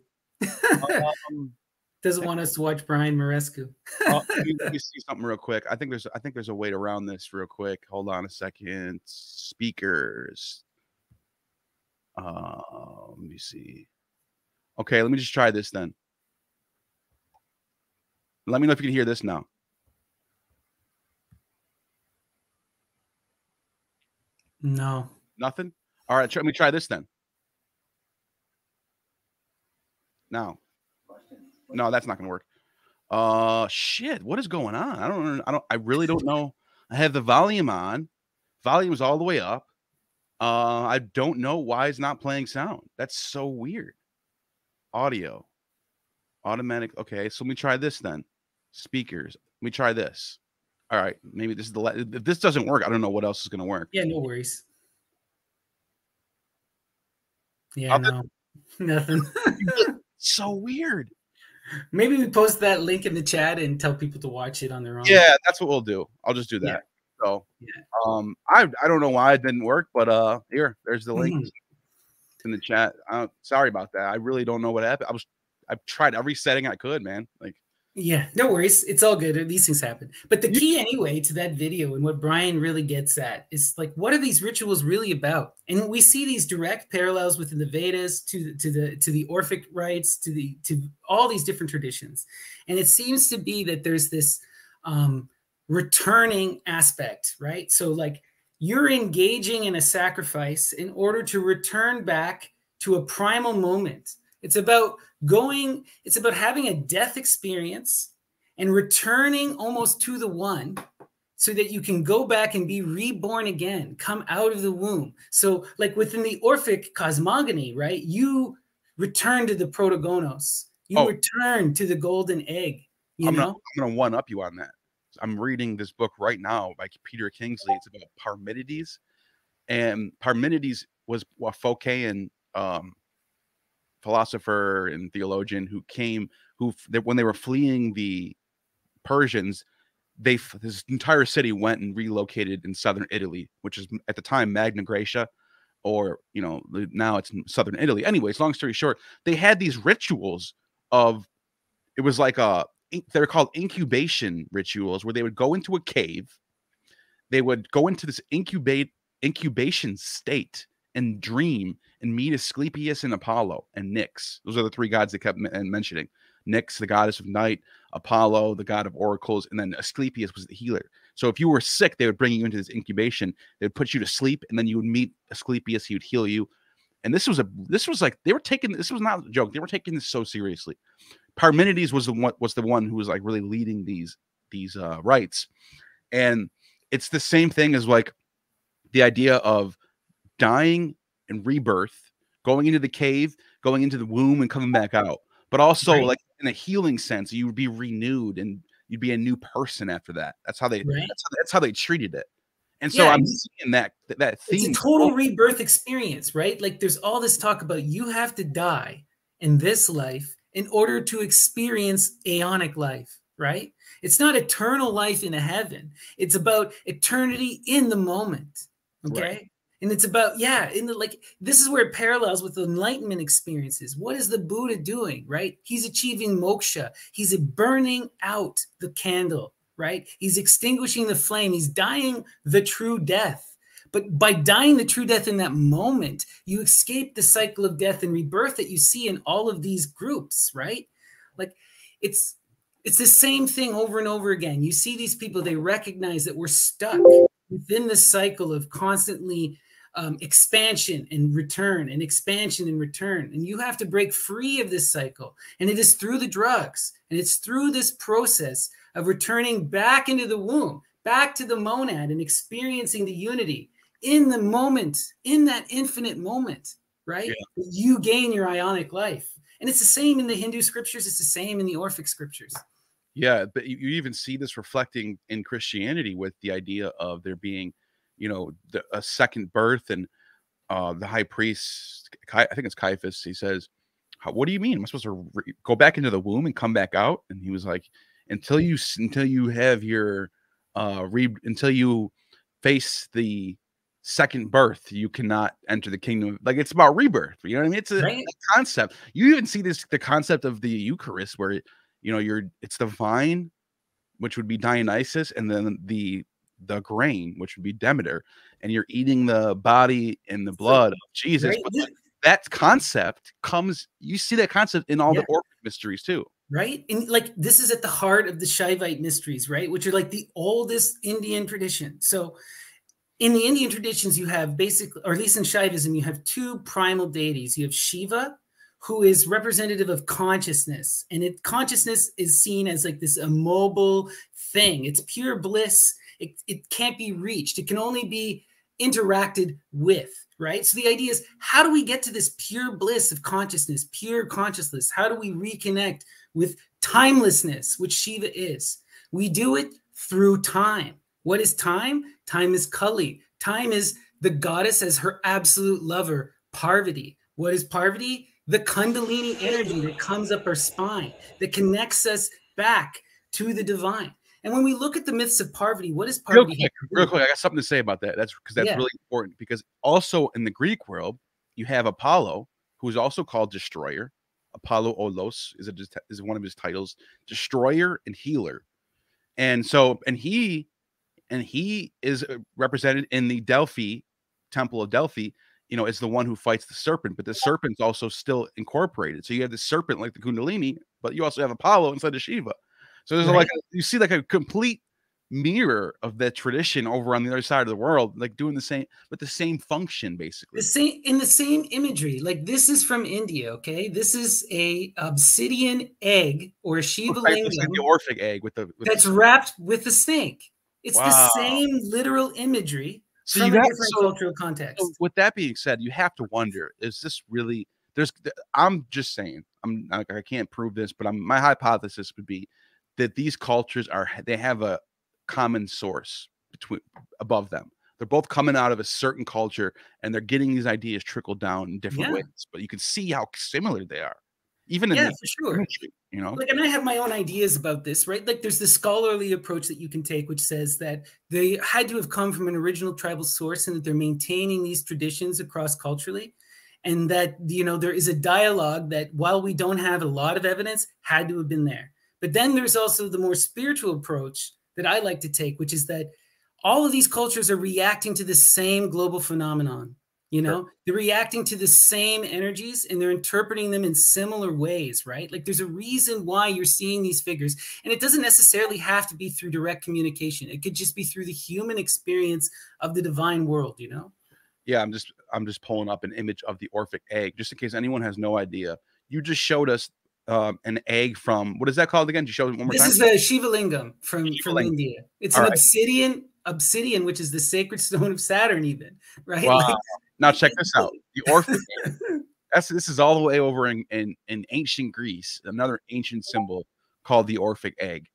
S1: the heck?
S2: um, Doesn't want us to watch Brian Muraresku.
S1: uh, let, me, let me see something real quick. I think there's I think there's a way to round this real quick. Hold on a second. Speakers. Uh, let me see. Okay, let me just try this then. Let me know if you can hear this now.
S2: No.
S1: Nothing? All right, let me try this then. No. No, that's not going to work. Uh shit, what is going on? I don't I don't I really don't know. I have the volume on. Volume's all the way up. Uh I don't know why it's not playing sound. That's so weird. Audio. Automatic. Okay, so let me try this then. Speakers. Let me try this all right, maybe this is the if this doesn't work, I don't know what else is going to work.
S2: Yeah, no worries. Yeah, no, nothing.
S1: so weird.
S2: Maybe we post that link in the chat and tell people to watch it on their own.
S1: Yeah, that's what we'll do. I'll just do that. Yeah. So, yeah. um, I I don't know why it didn't work, but uh, here, there's the link mm-hmm. in the chat. Uh, sorry about that. I really don't know what happened. I was I've tried every setting I could, man. Like
S2: yeah, no worries. It's all good. These things happen. But the key, anyway, to that video and what Brian really gets at is like, what are these rituals really about? And we see these direct parallels within the Vedas to to the to the Orphic rites to the to all these different traditions. And it seems to be that there's this um, returning aspect, right? So like you're engaging in a sacrifice in order to return back to a primal moment. It's about going, it's about having a death experience and returning almost to the one so that you can go back and be reborn again, come out of the womb. So, like within the Orphic cosmogony, right? You return to the protogonos, you oh. return to the golden egg. You
S1: I'm
S2: know,
S1: gonna, I'm gonna one up you on that. I'm reading this book right now by Peter Kingsley. It's about Parmenides, and Parmenides was a Phocaean um, philosopher and theologian who came who when they were fleeing the Persians, they this entire city went and relocated in southern Italy, which is at the time Magna Graecia, or you know now it's southern Italy. Anyways, long story short, they had these rituals of it was like a they're called incubation rituals where they would go into a cave, they would go into this incubate incubation state and dream and meet Asclepius and Apollo and Nyx. Those are the three gods they kept mentioning. Nyx, the goddess of night, Apollo, the god of oracles, and then Asclepius was the healer. So if you were sick, they would bring you into this incubation. They would put you to sleep, and then you would meet Asclepius. He would heal you. And this was a this was like they were taking this was not a joke. They were taking this so seriously. Parmenides was the one was the one who was like really leading these these uh rites. And it's the same thing as like the idea of dying and rebirth, going into the cave, going into the womb, and coming back out. But also, right. like in a healing sense, you would be renewed and you'd be a new person after that. That's how they. Right. That's, how, that's, how, they treated it. And so yeah, I'm seeing that that theme.
S2: It's a total rebirth experience, right? Like there's all this talk about you have to die in this life in order to experience aeonic life, right? It's not eternal life in a heaven. It's about eternity in the moment. Okay. Right. And it's about, yeah, in the like, this is where it parallels with enlightenment experiences. What is the Buddha doing, right? He's achieving moksha. He's burning out the candle, right? He's extinguishing the flame. He's dying the true death. But by dying the true death in that moment, you escape the cycle of death and rebirth that you see in all of these groups, right? Like it's it's the same thing over and over again. You see these people, they recognize that we're stuck within the cycle of constantly um, expansion and return and expansion and return. And you have to break free of this cycle. And it is through the drugs and it's through this process of returning back into the womb, back to the monad and experiencing the unity in the moment, in that infinite moment, right? Yeah. You gain your aeonic life. And it's the same in the Hindu scriptures, it's the same in the Orphic scriptures.
S1: Yeah, but you, even see this reflecting in Christianity with the idea of there being, you know, the, a second birth, and uh, the high priest, I think it's Caiaphas, he says, "What do you mean? Am I supposed to re- go back into the womb and come back out?" And he was like, "Until you until you have your uh re until you face the second birth you cannot enter the kingdom like it's about rebirth you know what i mean it's a, right. a, concept you even see this the concept of the eucharist where you know you're it's the vine which would be dionysus and then the the grain which would be demeter and you're eating the body and the blood of jesus right. that concept comes you see that concept in all yeah. the orphic mysteries too
S2: right and like this is at the heart of the shaivite mysteries right which are like the oldest indian tradition so in the Indian traditions, you have basically, or at least in Shaivism, you have two primal deities. You have Shiva, who is representative of consciousness, and it consciousness is seen as like this immobile thing. It's pure bliss. It, it can't be reached. It can only be interacted with, right? So the idea is, how do we get to this pure bliss of consciousness, pure consciousness? How do we reconnect with timelessness, which Shiva is? We do it through time. What is time? Time is Kali. Time is the goddess as her absolute lover, Parvati. What is Parvati? The Kundalini energy that comes up her spine, that connects us back to the divine. And when we look at the myths of Parvati, what is Parvati?
S1: Real quick, real quick I got something to say about that. That's because that's yeah. really important. Because also in the Greek world, you have Apollo, who is also called Destroyer. Apollo Olos is a, is one of his titles, Destroyer and Healer. And so, and he and he is uh, represented in the Delphi Temple of Delphi. You know, as the one who fights the serpent, but the serpent's also still incorporated. So you have the serpent like the Kundalini, but you also have Apollo inside of Shiva. So there's right. like a, you see like a complete mirror of that tradition over on the other side of the world, like doing the same, but the same function basically.
S2: The same in the same imagery. Like this is from India, okay? This is a obsidian egg or a Shiva right, lingam,
S1: like the Orphic egg with the with
S2: that's
S1: the,
S2: wrapped with a snake. It's wow. the same literal imagery so from you a different so, cultural context. So
S1: with that being said, you have to wonder: Is this really? There's. I'm just saying. I'm. I can't prove this, but I'm, my hypothesis would be that these cultures are. They have a common source between above them. They're both coming out of a certain culture, and they're getting these ideas trickled down in different yeah. ways. But you can see how similar they are even in
S2: yeah,
S1: for
S2: sure.
S1: You know,
S2: like, and I have my own ideas about this, right? Like, there's the scholarly approach that you can take, which says that they had to have come from an original tribal source, and that they're maintaining these traditions across culturally, and that you know there is a dialogue that, while we don't have a lot of evidence, had to have been there. But then there's also the more spiritual approach that I like to take, which is that all of these cultures are reacting to the same global phenomenon you know? Sure. they're reacting to the same energies and they're interpreting them in similar ways right? Like there's a reason why you're seeing these figures and it doesn't necessarily have to be through direct communication. It could just be through the human experience of the divine world you know?
S1: Yeah i'm just i'm just pulling up an image of the orphic egg just in case anyone has no idea. You just showed us um, an egg from what is that called again? You show it one more
S2: this
S1: time.
S2: is the Shiva Lingam from Shiva from India. It's All an right. obsidian obsidian, which is the sacred stone of Saturn, even right.
S1: Wow. Like, now check this out. The orphic. That's this is all the way over in, in in ancient Greece. Another ancient symbol called the Orphic egg.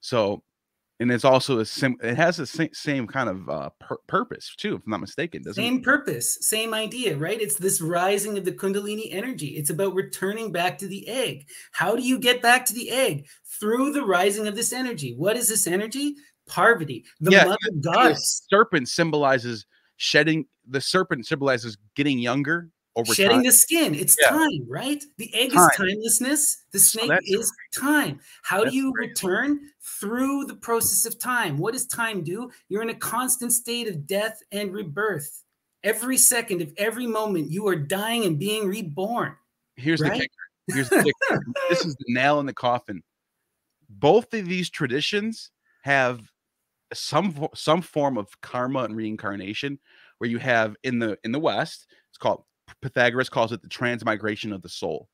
S1: So and it's also a sim. It has the same, same kind of uh, pur- purpose too, if I'm not mistaken. Doesn't
S2: same
S1: it?
S2: purpose, same idea, right? It's this rising of the Kundalini energy. It's about returning back to the egg. How do you get back to the egg? Through the rising of this energy. What is this energy? Parvati, the
S1: Yeah,
S2: mother
S1: The
S2: goddess,
S1: serpent symbolizes shedding. The serpent symbolizes getting younger over
S2: shedding
S1: time.
S2: the skin. It's
S1: Yeah.
S2: time, right? The egg
S1: Time.
S2: is timelessness. The oh, snake
S1: that's
S2: is time. How
S1: that's
S2: do you
S1: crazy.
S2: return? Through the process of time. What does time do? You're in a constant state of death and rebirth. Every second of every moment, you are dying and being reborn.
S1: Here's the kicker. Here's the kicker. this is the nail in the coffin. Both of these traditions have some some form of karma and reincarnation, where you have in the in the West, it's called Pythagoras calls it the transmigration of the soul.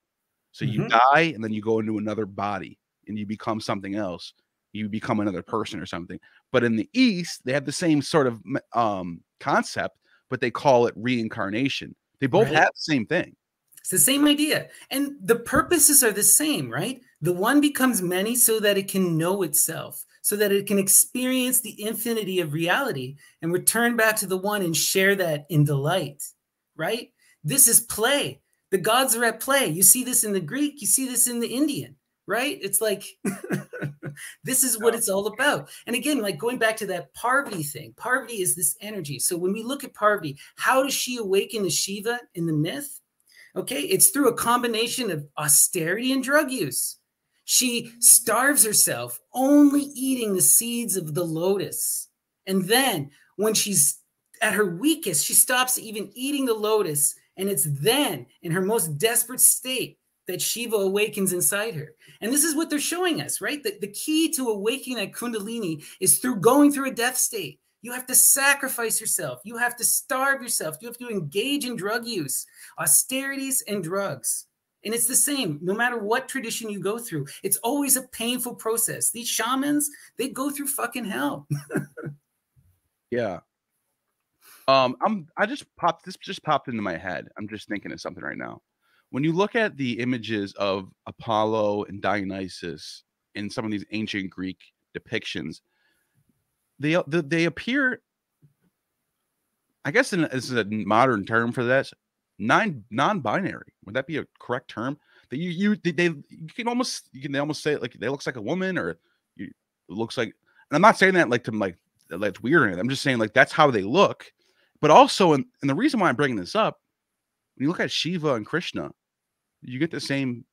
S1: So you
S2: Mhm.
S1: die and then you go into another body and you become something else. You become another person or something. But in the East, they have the same sort of um, concept, but they call it reincarnation. They both
S2: Right.
S1: have the same thing.
S2: It's the same idea. And the purposes are the same, right? The one becomes many so that it can know itself, so that it can experience the infinity of reality and return back to the one and share that in delight, right? This is play. The gods are at play. You see this in the Greek, you see this in the Indian, right? It's like this is what it's all about. And again, like going back to that Parvati thing, Parvati is this energy. So when we look at Parvati, how does she awaken the Shiva in the myth? Okay, it's through a combination of austerity and drug use. She starves herself, only eating the seeds of the lotus. And then when she's at her weakest, she stops even eating the lotus. And it's then, in her most desperate state, that Shiva awakens inside her. And this is what they're showing us, right? That the key to awakening that Kundalini is through going through a death state. You have to sacrifice yourself. You have to starve yourself. You have to engage in drug use, austerities, and drugs. And it's the same no matter what tradition you go through. It's always a painful process. These shamans, they go through fucking hell.
S1: Yeah. Um, I'm I just popped this just popped into my head. I'm just thinking of something right now. When you look at the images of Apollo and Dionysus in some of these ancient Greek depictions, they they, appear I guess in, this is a modern term for this, nine non-binary. Would that be a correct term? That you you they, they you can almost you can they almost say it like they looks like a woman or you it looks like and I'm not saying that like to like that's weird. I'm just saying like that's how they look. But also, and, and the reason why I'm bringing this up, when you look at Shiva and Krishna, you get the same.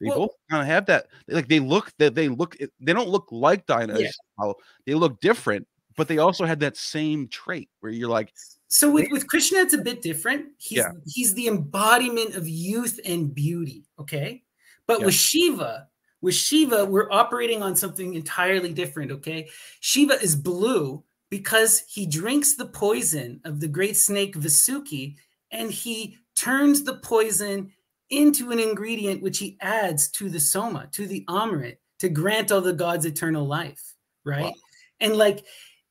S1: They
S2: Well-
S1: both kind of have that. Like they look that they look. They don't look like Dionysus. Apollo. They look different, but they also had that same trait where you're like,
S2: So with, with Krishna, it's a bit different. He's
S1: Yeah.
S2: he's the embodiment of youth and beauty. Okay. But
S1: Yeah.
S2: with Shiva, with Shiva, we're operating on something entirely different. Okay. Shiva is blue because he drinks the poison of the great snake Vasuki and he turns the poison into an ingredient which he adds to the soma, to the Amrit, to grant all the gods eternal life. Right.
S1: Wow.
S2: And like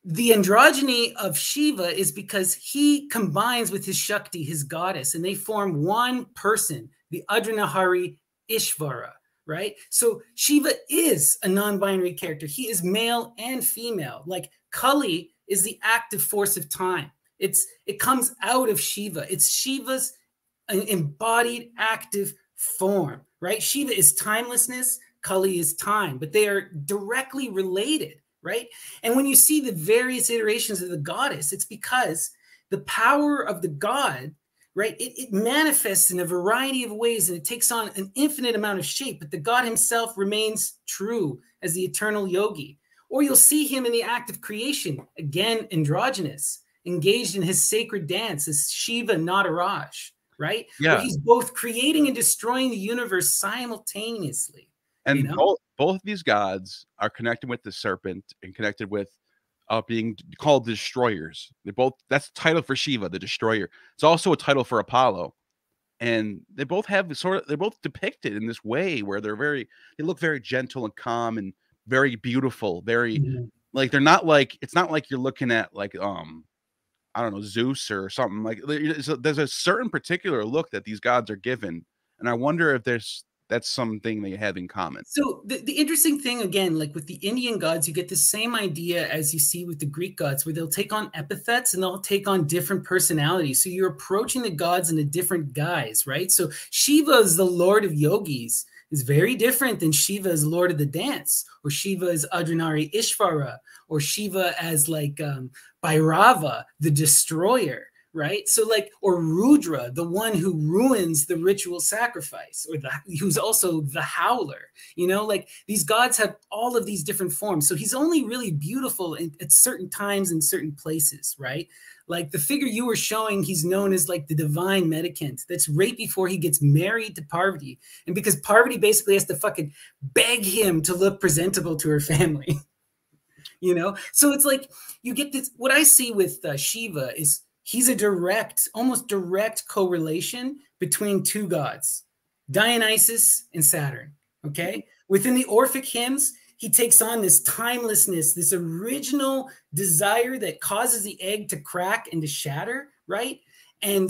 S2: the androgyny of Shiva is because he combines with his Shakti, his goddess, and they form one person, the Ardhanari Ishvara, right? So Shiva is a non binary character. He is male and female. Like Kali is the active force of time. It's it comes out of Shiva. It's Shiva's embodied active form, right? Shiva is timelessness, Kali is time, but they are directly related, right? And when you see the various iterations of the goddess, it's because the power of the god, right, it, it manifests in a variety of ways and it takes on an infinite amount of shape, but the god himself remains true as the eternal yogi. Or you'll see him in the act of creation, again, androgynous, engaged in his sacred dance as Shiva Nataraj, right?
S1: Yeah.
S2: Where he's both creating and destroying the universe simultaneously.
S1: and
S2: You know?
S1: both both of these gods are connected with the serpent and connected with uh, being called destroyers. They both that's the title for Shiva, the destroyer. It's also a title for Apollo, and they both have sort of they're both depicted in this way where they're very they look very gentle and calm and very beautiful, very
S2: Mhm.
S1: like they're not like it's not like you're looking at like um I don't know Zeus or something like there's a, there's a certain particular look that these gods are given, and I wonder if there's that's something they have in common.
S2: So the, the interesting thing again, like with the Indian gods, you get the same idea as you see with the Greek gods, where they'll take on epithets and they'll take on different personalities. So you're approaching the gods in a different guise, right? So Shiva is the lord of yogis, is very different than Shiva as lord of the dance, or Shiva as Ardhanari Ishvara, or Shiva as like um, Bhairava, the destroyer right? So like, or Rudra, the one who ruins the ritual sacrifice, or the who's also the howler. You know, like these gods have all of these different forms. So he's only really beautiful in, at certain times in certain places, right? Like the figure you were showing, he's known as like the divine medicant. That's right before he gets married to Parvati, and because Parvati basically has to fucking beg him to look presentable to her family. you know, so it's like you get this. What I see with uh, Shiva is he's a direct, almost direct correlation between two gods, Dionysus and Saturn. Okay. Within the Orphic hymns, he takes on this timelessness, this original desire that causes the egg to crack and to shatter, right? And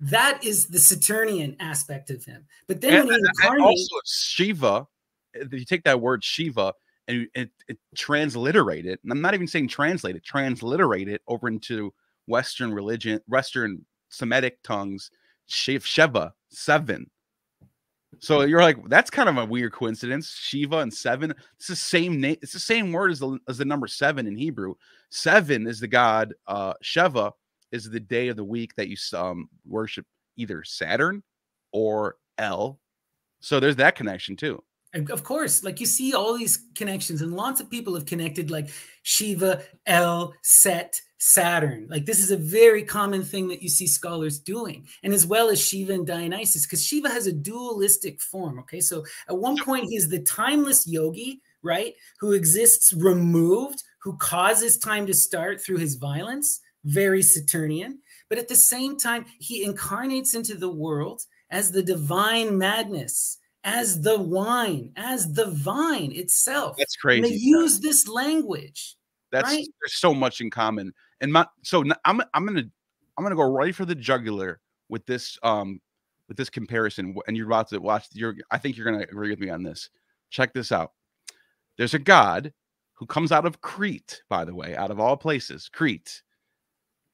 S2: that is the Saturnian aspect of him. But then
S1: and, when he incarnates, also Shiva, you take that word Shiva and it, it transliterate it, and I'm not even saying translate it, transliterate it over into Western religion, Western Semitic tongues, Sheva, seven. So you're like, that's kind of a weird coincidence. Shiva and seven. It's the same name. It's the same word as the, as the number seven in Hebrew. Seven is the god. Uh, Sheva is the day of the week that you um, worship either Saturn or El. So there's that connection too.
S2: Of course, like you see all these connections, and lots of people have connected like Shiva, El, Set, Saturn. Like this is a very common thing that you see scholars doing, and as well as Shiva and Dionysus, because Shiva has a dualistic form. Okay, so at one point he's the timeless yogi, right, who exists removed, who causes time to start through his violence, very Saturnian. But at the same time, he incarnates into the world as the divine madness as the wine, as the vine itself.
S1: That's crazy.
S2: And they use this language.
S1: That's
S2: right?
S1: there's so much in common. And my so I'm I'm gonna I'm gonna go right for the jugular with this um with this comparison. And you're about to watch. You're I think you're gonna agree with me on this. Check this out. There's a god who comes out of Crete, by the way, out of all places, Crete.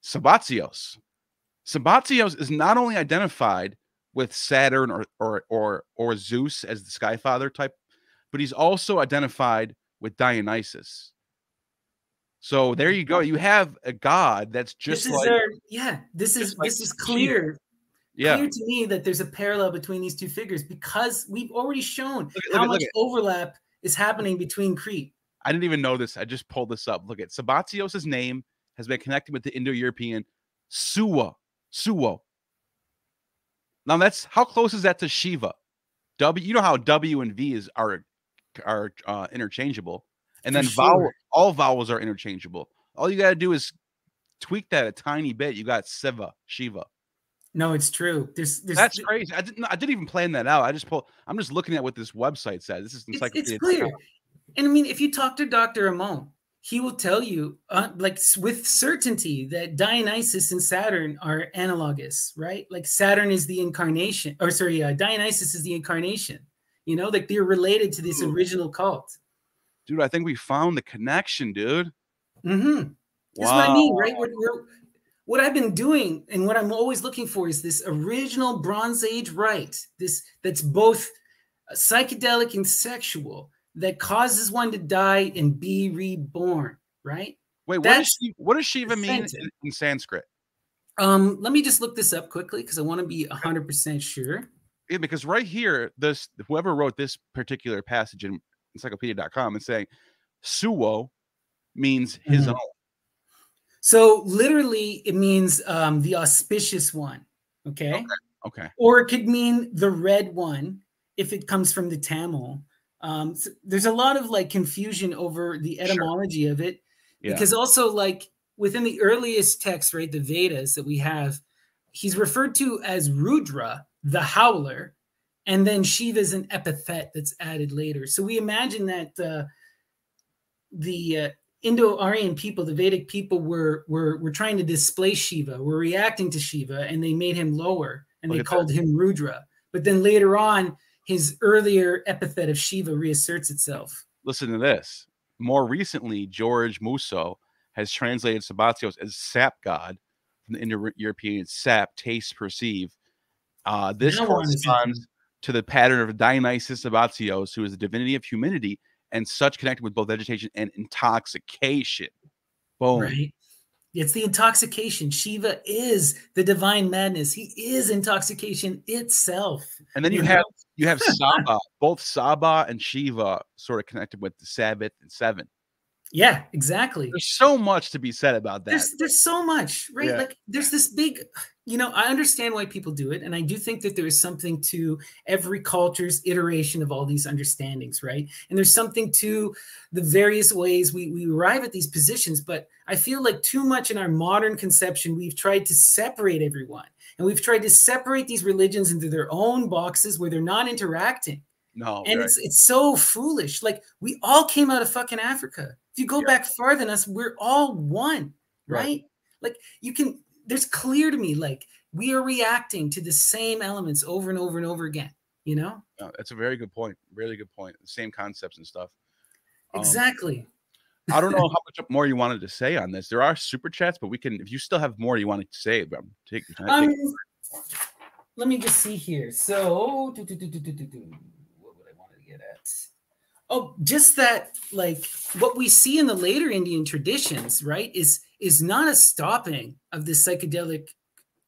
S1: Sabazios. Sabazios is not only identified with Saturn or or or or Zeus as the Sky Father type, but he's also identified with Dionysus. So there you go. You have a god that's just
S2: this
S1: like
S2: our, yeah. This is like this is clear. Yeah. Clear to me that there's a parallel between these two figures because we've already shown look, how look, much look overlap is happening between Crete.
S1: I didn't even know this. I just pulled this up. Look at Sabazios' name has been connected with the Indo-European Suwa. Suwo. Now that's how close is that to Shiva? W, you know how W and V is are are uh, interchangeable, and then sure. vowel all vowels are interchangeable. All you got to do is tweak that a tiny bit. You got Siva, Shiva.
S2: No, it's true. There's, there's
S1: that's crazy. I didn't I didn't even plan that out. I just pull. I'm just looking at what this website says. This is
S2: encyclopedia. It's, it's clear. And I mean, if you talk to Dr. Ammon, he will tell you uh, like with certainty that Dionysus and Saturn are analogous, right? Like Saturn is the incarnation, or sorry, uh, Dionysus is the incarnation. You know, like they're related to this original cult.
S1: Dude, I think we found the connection, dude.
S2: Mm-hmm. Wow. What I mean, right? We're, we're, what I've been doing and what I'm always looking for is this original Bronze Age rite, this that's both psychedelic and sexual that causes one to die and be reborn, right?
S1: Wait, what, does, she, what does Shiva mean in, in, Sanskrit?
S2: Um, let me just look this up quickly because I want to be 100% sure.
S1: Yeah, because right here, this whoever wrote this particular passage in encyclopedia.com and saying suo means his mm-hmm. own.
S2: So literally, it means um, the auspicious one. Okay? okay.
S1: Okay.
S2: Or it could mean the red one if it comes from the Tamil. Um, so there's a lot of like confusion over the etymology sure. of it, yeah. because also like within the earliest texts, right, the Vedas that we have, he's referred to as Rudra, the howler, and then Shiva is an epithet that's added later. So we imagine that uh, the uh, Indo-Aryan people, the Vedic people, were were were trying to displace Shiva, were reacting to Shiva, and they made him lower, and Look they called that. him Rudra. But then later on, his earlier epithet of Shiva reasserts itself.
S1: Listen to this. More recently, George Musso has translated Sabazios as sap god from the Indo-European sap, taste, perceive. Uh, this corresponds to the pattern of Dionysus Sabbatios, who is the divinity of humidity and such connected with both vegetation and intoxication. Boom. Right.
S2: It's the intoxication. Shiva is the divine madness. He is intoxication itself.
S1: And then you, you have know? you have Saba, both Saba and Shiva sort of connected with the Sabbath and seven.
S2: Yeah, exactly.
S1: There's so much to be said about that.
S2: There's, there's so much, right? Yeah. Like there's this big, you know, I understand why people do it. And I do think that there is something to every culture's iteration of all these understandings, right? And there's something to the various ways we, we arrive at these positions. But I feel like too much in our modern conception, we've tried to separate everyone. And we've tried to separate these religions into their own boxes where they're not interacting.
S1: No.
S2: And right. it's it's so foolish. Like we all came out of fucking Africa if you go yeah. back farther than us, we're all one, right? right? Like you can, there's clear to me, like we are reacting to the same elements over and over and over again, you know?
S1: No, that's a very good point. Really good point. The same concepts and stuff.
S2: Um, exactly.
S1: I don't know how much more you wanted to say on this. There are super chats, but we can, if you still have more you wanted to say, take, take um,
S2: let me just see here. So, do, do, do, what would I want to get at? Oh, just that, like what we see in the later Indian traditions, right, is is not a stopping of this psychedelic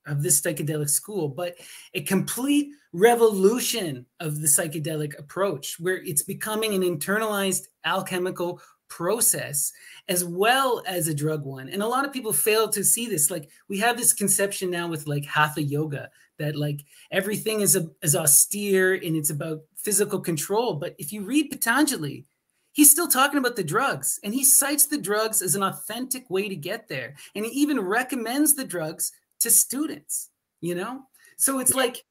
S2: of this psychedelic school, but a complete revolution of the psychedelic approach, where it's becoming an internalized alchemical process as well as a drug one. And a lot of people fail to see this. Like we have this conception now with like hatha yoga that like everything is a, is austere and it's about physical control. But if you read Patanjali, he's still talking about the drugs and he cites the drugs as an authentic way to get there. And he even recommends the drugs to students, you know? So it's like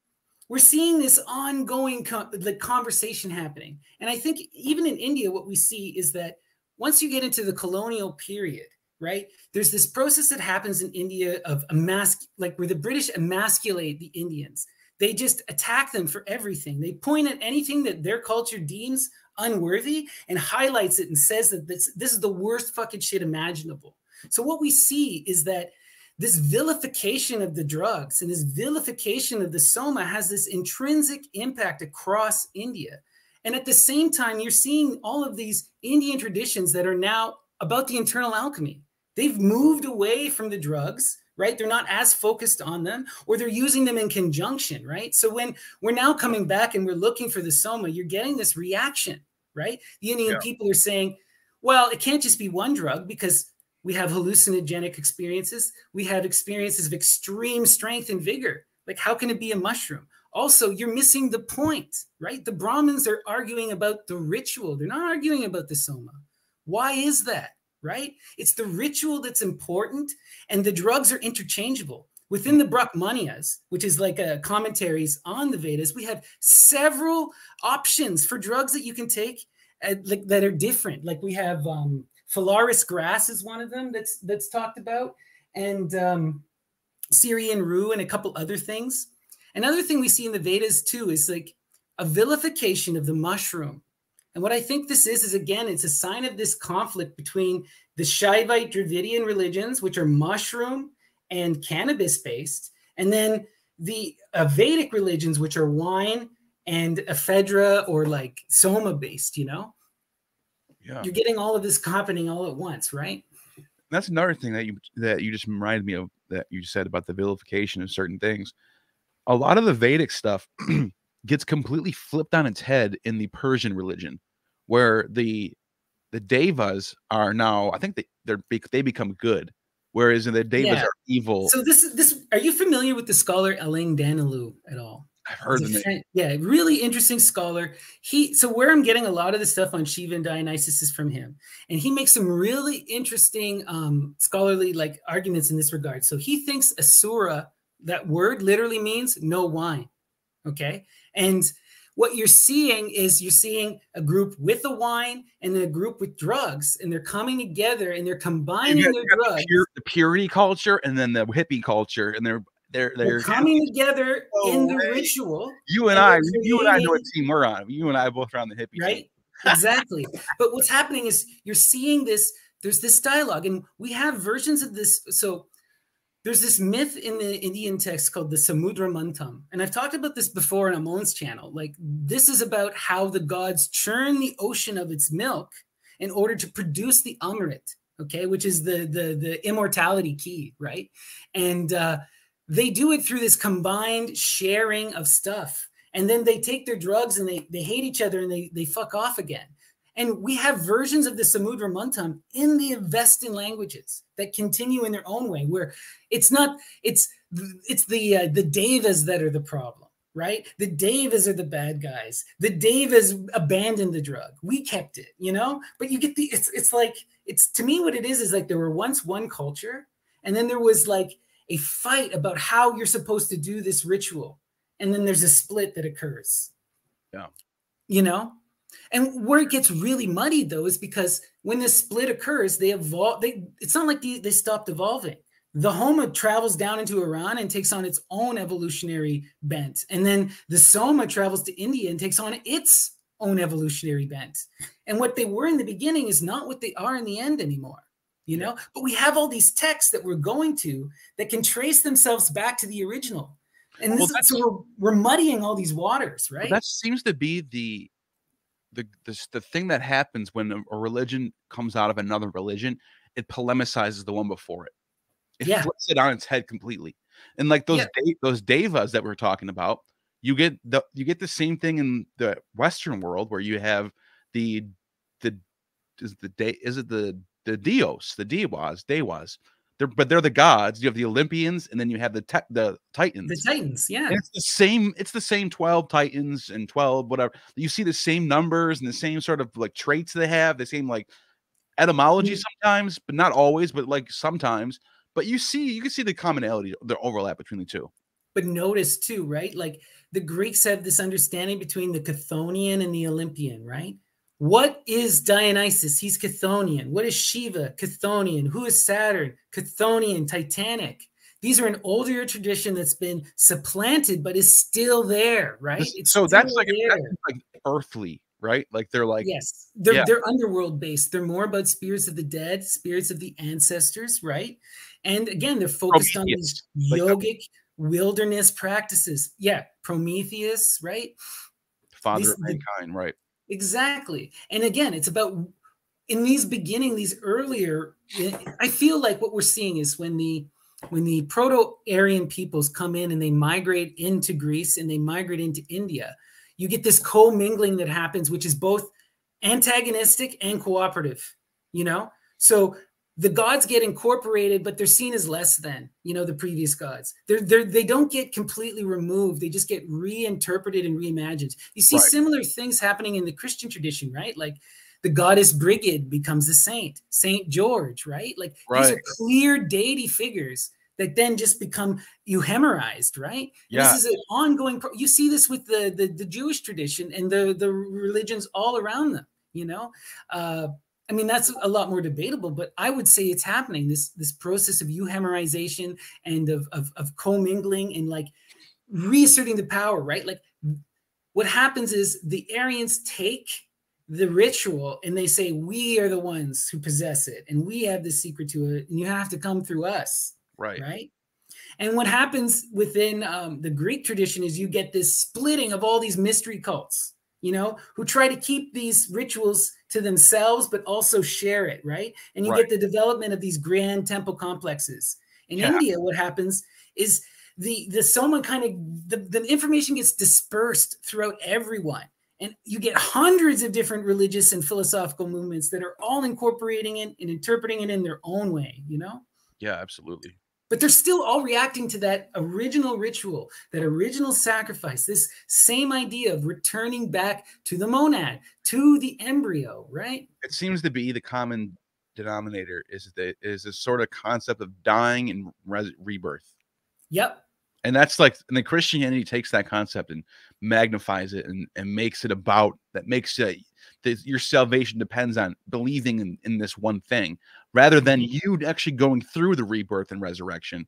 S2: we're seeing this ongoing the conversation happening. And I think even in India, what we see is that once you get into the colonial period, right? There's this process that happens in India of emasc like where the British emasculate the Indians. They just attack them for everything. They point at anything that their culture deems unworthy and highlights it and says that this, this is the worst fucking shit imaginable. So what we see is that this vilification of the drugs and this vilification of the soma has this intrinsic impact across India. And at the same time, you're seeing all of these Indian traditions that are now about the internal alchemy. They've moved away from the drugs right? They're not as focused on them, or they're using them in conjunction, right? So when we're now coming back and we're looking for the soma, you're getting this reaction, right? The Indian yeah. people are saying, well, it can't just be one drug because we have hallucinogenic experiences. We have experiences of extreme strength and vigor. Like, how can it be a mushroom? Also, you're missing the point, right? The Brahmins are arguing about the ritual, they're not arguing about the soma. Why is that? Right? It's the ritual that's important, and the drugs are interchangeable. Within the Brahmanas, which is like a commentaries on the Vedas, we have several options for drugs that you can take uh, like, that are different. Like we have um, Phalaris grass is one of them that's that's talked about, and um, Syrian rue and a couple other things. Another thing we see in the Vedas too is like a vilification of the mushroom and what I think this is, is again, it's a sign of this conflict between the Shaivite Dravidian religions, which are mushroom and cannabis based, and then the uh, Vedic religions, which are wine and ephedra or like soma based, you know? Yeah. You're getting all of this happening all at once, right?
S1: That's another thing that you that you just reminded me of that you said about the vilification of certain things. A lot of the Vedic stuff gets completely flipped on its head in the Persian religion, where the the devas are now I think they they're they become good, whereas the devas yeah. are evil.
S2: So this is this. Are you familiar with the scholar Alain Daniélou at all?
S1: I've heard of
S2: it. Yeah, really interesting scholar. He so where I'm getting a lot of the stuff on Shiva and Dionysus is from him, and he makes some really interesting um, scholarly like arguments in this regard. So he thinks asura that word literally means no wine. Okay, and what you're seeing is you're seeing a group with the wine and then a group with drugs, and they're coming together and they're combining their drugs.
S1: The, pure, the, purity culture and then the hippie culture, and they're they're they're
S2: coming together
S3: No
S2: in the
S3: way.
S2: ritual.
S3: You and
S2: and
S3: I,
S2: they're
S3: you and I know what team we're on. You and I both are on the hippie team.
S2: right exactly but what's happening is you're seeing this there's this dialogue and we have versions of this so there's this myth in the indian text called the samudra manthan and i've talked about this before on ammon's channel. Like this is about how the gods churn the ocean of its milk in order to produce the amrit okay which is the the the immortality key right? And uh they do it through this combined sharing of stuff. And then they take their drugs and they they hate each other and they they fuck off again and we have versions of the samudra manthan in the avestan languages that continue in their own way where it's not it's it's the uh, the devas that are the problem right the devas are the bad guys the devas abandoned the drug we kept it you know but you get the it's it's like it's to me what it is is like there were once one culture and then there was like a fight about how you're supposed to do this ritual and then there's a split that occurs.
S3: Yeah.
S2: You know? And where it gets really muddied though is because when this split occurs, they evolve they it's not like they, they stopped evolving. The Homa travels down into Iran and takes on its own evolutionary bent. And then the Soma travels to India and takes on its own evolutionary bent. And what they were in the beginning is not what they are in the end anymore. You know, but we have all these texts that we're going to that can trace themselves back to the original. And
S3: Well,
S2: is, so we're, we're muddying all these waters,
S1: Well,
S2: right?
S1: that seems to be the the the, the thing that happens when a, a religion comes out of another religion. It polemicizes the one before it. It
S2: Yeah.
S1: flips it on its head completely. And like those
S2: Yeah.
S1: da- those devas that we are talking about, you get the you get the same thing in the Western world where you have the the is the day is it the the dios the dewas dewas they're but they're the gods you have the olympians and then you have the the titans
S2: the Titans, yeah.
S1: and it's the same it's the same 12 titans and 12 whatever you see the same numbers and the same sort of like traits they have the same like etymology
S2: Mm.
S1: sometimes but not always but like sometimes but you see you can see the commonality the overlap between the two
S2: But notice too, right? Like the Greeks have this understanding between the Chthonian and the Olympian, right? What is Dionysus? He's Chthonian. What is Shiva? Chthonian. Who is Saturn? Chthonian, Titanic. These are an older tradition that's been supplanted, but is still there, right? It's
S1: so that's like, that's like earthly right like they're like
S2: yes, they're
S1: yeah.
S2: they're underworld based. They're more about spirits of the dead, spirits of the ancestors, right? And again, they're focused on these
S1: Prometheus, like
S2: yogic wilderness practices. Yeah, Prometheus, right?
S1: father
S2: these-
S1: of mankind right
S2: Exactly. And again, it's about in these beginning, these earlier. I feel like what we're seeing is when the when the proto-Aryan peoples come in and they migrate into Greece and they migrate into India, you get this co-mingling that happens, which is both antagonistic and cooperative. You know, so the gods get incorporated, but they're seen as less than you know the previous gods. They're they're they don't get completely removed. They just get reinterpreted and reimagined. You see
S1: Right.
S2: similar things happening in the Christian tradition, right? Like the goddess Brigid becomes a saint, Saint George, right? Like these are clear deity figures that then just become euhemerized, right?
S1: Yeah.
S2: This is an ongoing. You see this with the, the the Jewish tradition and the the religions all around them. You know, uh, I mean that's a lot more debatable, but I would say it's happening. This this process of euhemerization and of of, of commingling and like reasserting the power, right? Like what happens is the Aryans take the ritual and they say we are the ones who possess it and we have the secret to it and you have to come through us
S1: right
S2: right and what happens within um, the greek tradition is you get this splitting of all these mystery cults you know who try to keep these rituals to themselves but also share it right? And you
S1: Right.
S2: get the development of these grand temple complexes. In
S1: Yeah.
S2: india what happens is the the soma kind of the, the information gets dispersed throughout everyone. And you get hundreds of different religious and philosophical movements that are all incorporating it and interpreting it in their own way you know?
S1: Yeah absolutely
S2: but they're still all reacting to that original ritual, that original sacrifice, this same idea of returning back to the monad, to the embryo, right?
S1: it seems to be the common denominator is the is this sort of concept of dying and res- rebirth
S2: Yep.
S1: and that's like and then christianity takes that concept and magnifies it and, and makes it about that makes uh, it that your salvation depends on believing in, in this one thing rather than you actually going through the rebirth and resurrection.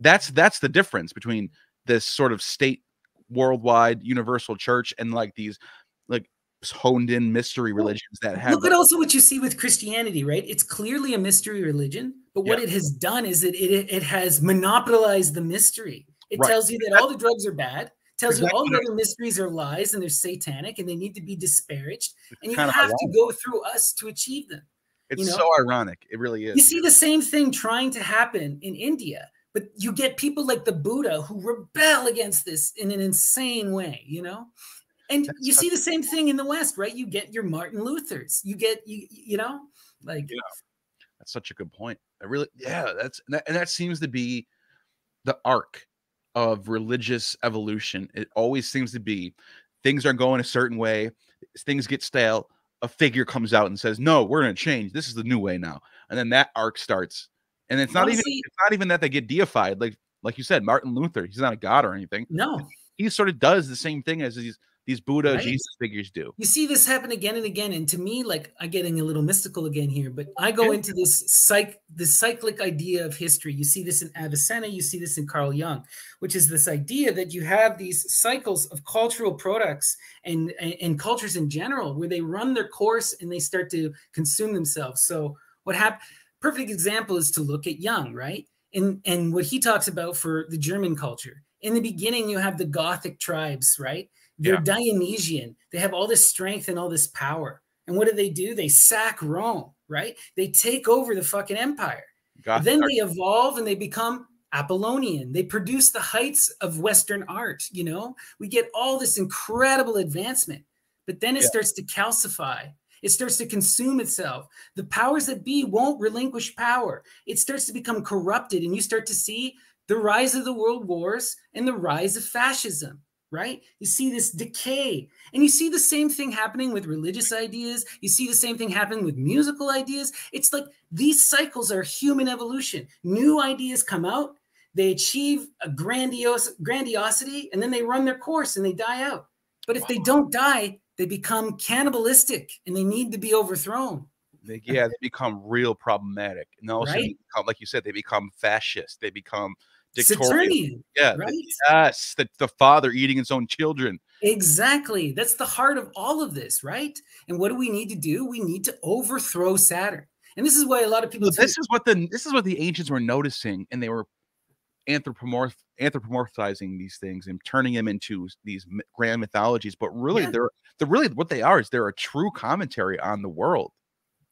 S1: That's that's the difference between this sort of state worldwide universal church and like these like honed in mystery religions that have
S2: look at also what you see with christianity right? It's clearly a mystery religion but what
S1: Yeah.
S2: it has done is it it, it has monopolized the mystery. It
S1: Right.
S2: tells you that all the drugs are bad tells you all the other mysteries are lies and they're satanic and they need to be disparaged and you have to go through us to achieve them
S1: it's
S2: you know?
S1: so ironic it really is
S2: You see the same thing trying to happen in India, but you get people like the Buddha who rebel against this in an insane way, you know? And
S1: That's
S2: you see the same thing in the West, right? You get your Martin Luthers. You get you you know, like
S1: Yeah. That's such a good point. I really, yeah, that's and that, and that seems to be the arc of religious evolution. It always seems to be things are going a certain way, things get stale. A figure comes out and says, "No, we're going to change. This is the new way now," and then that arc starts. And it's not even it's not even that they get deified. Like like you said, Martin Luther, he's not a god or anything.
S2: no.
S1: He sort of does the same thing as these these Buddha
S2: Right.
S1: Jesus figures do.
S2: You see this happen again and again. And to me, like I'm getting a little mystical again here, but I go into this psych this cyclic idea of history. You see this in Avicenna, you see this in Carl Jung, which is this idea that you have these cycles of cultural products and, and, and cultures in general where they run their course and they start to consume themselves. So what happened? Perfect example is to look at Jung, right? And and what he talks about for the German culture. In the beginning, you have the Gothic tribes, right? They're Dionysian. They have all this strength and all this power. And what do they do? They sack Rome, right? They take over the fucking empire.
S1: Gothic
S2: then they evolve and they become Apollonian. They produce the heights of Western art. You know, we get all this incredible advancement, but then it
S1: Yeah.
S2: starts to calcify. It starts to consume itself. The powers that be won't relinquish power. It starts to become corrupted, and you start to see the rise of the world wars and the rise of fascism, right? You see this decay, and you see the same thing happening with religious ideas. You see the same thing happening with musical ideas. It's like these cycles are human evolution. New ideas come out, they achieve a grandiose grandiosity, and then they run their course and they die out. But if they don't die, they become cannibalistic and they need to be overthrown.
S1: They, yeah, they become real problematic, and also
S2: Right?
S1: become, like you said, they become fascist. They become dictatorial.
S2: Saturnian,
S1: Yeah,
S2: right?
S1: yes, the, the father eating his own children.
S2: Exactly. That's the heart of all of this, right? And what do we need to do? We need to overthrow Saturn. And this is why a lot of people
S1: So this is what the this is what the ancients were noticing, and they were anthropomorph anthropomorphizing these things and turning them into these grand mythologies. But really,
S2: Yeah.
S1: they're they're really what they are is they're a true commentary on the world,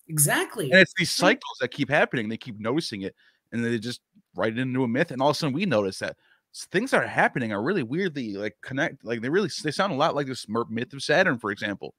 S2: exactly.
S1: and it's these cycles that keep happening. They keep noticing it, and they just write it into a myth, and all of a sudden we notice that things that are happening are really weirdly like connect like they really they sound a lot like this myth of saturn for example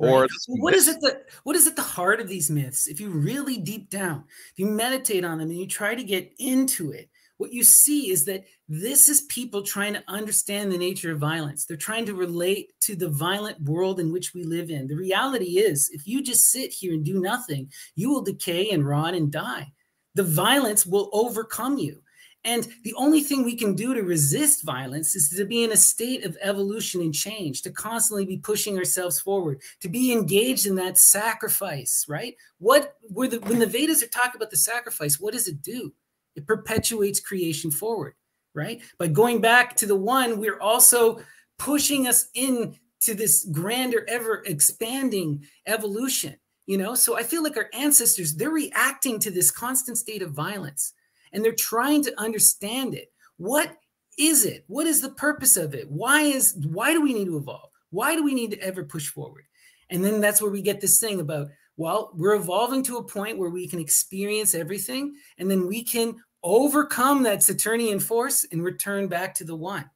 S1: or
S2: Right. what is it that what is at the heart of these myths? If you really deep down, if you meditate on them and you try to get into it, what you see is that this is people trying to understand the nature of violence. They're trying to relate to the violent world in which we live in. The reality is, if you just sit here and do nothing, you will decay and rot and die. The violence will overcome you. And the only thing we can do to resist violence is to be in a state of evolution and change, to constantly be pushing ourselves forward, to be engaged in that sacrifice, right? What were the when the Vedas are talking about the sacrifice, what does it do? It perpetuates creation forward, right? By going back to the one, we're also pushing us in to this grander, ever expanding evolution, you know? So I feel like our ancestors, they're reacting to this constant state of violence and they're trying to understand it. What is it? What is the purpose of it? Why is why do we need to evolve? Why do we need to ever push forward? And then that's where we get this thing about well, we're evolving to a point where we can experience everything and then we can overcome that Saturnian force and return back to the one.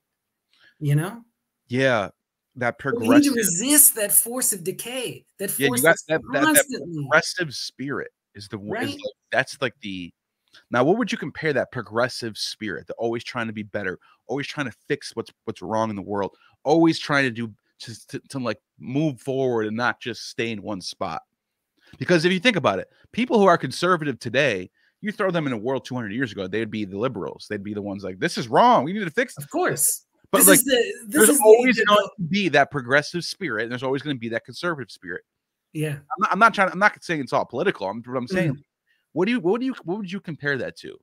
S2: You know?
S1: yeah that
S2: But we need to
S1: progressive
S2: resist that force of decay. That
S1: Yeah, you got that- that- that progressive spirit is the is
S2: Right.
S1: like, that's like the now what would you compare that progressive spirit the always trying to be better always trying to fix what's what's wrong in the world always trying to do just to, to like move forward and not just stay in one spot because if you think about it people who are conservative today you throw them in a world 200 years ago they'd be the liberals they'd be the ones like this is wrong we need to fix it
S2: of course.
S1: But
S2: this
S1: like
S2: is the this
S1: there's
S2: is
S1: always
S2: the-
S1: going to be that progressive spirit and there's always going to be that conservative spirit
S2: yeah.
S1: I'm not, I'm not trying. I'm not saying it's all political. I'm, but I'm saying,
S2: Mm.
S1: what do you, what do you, what would you compare that to?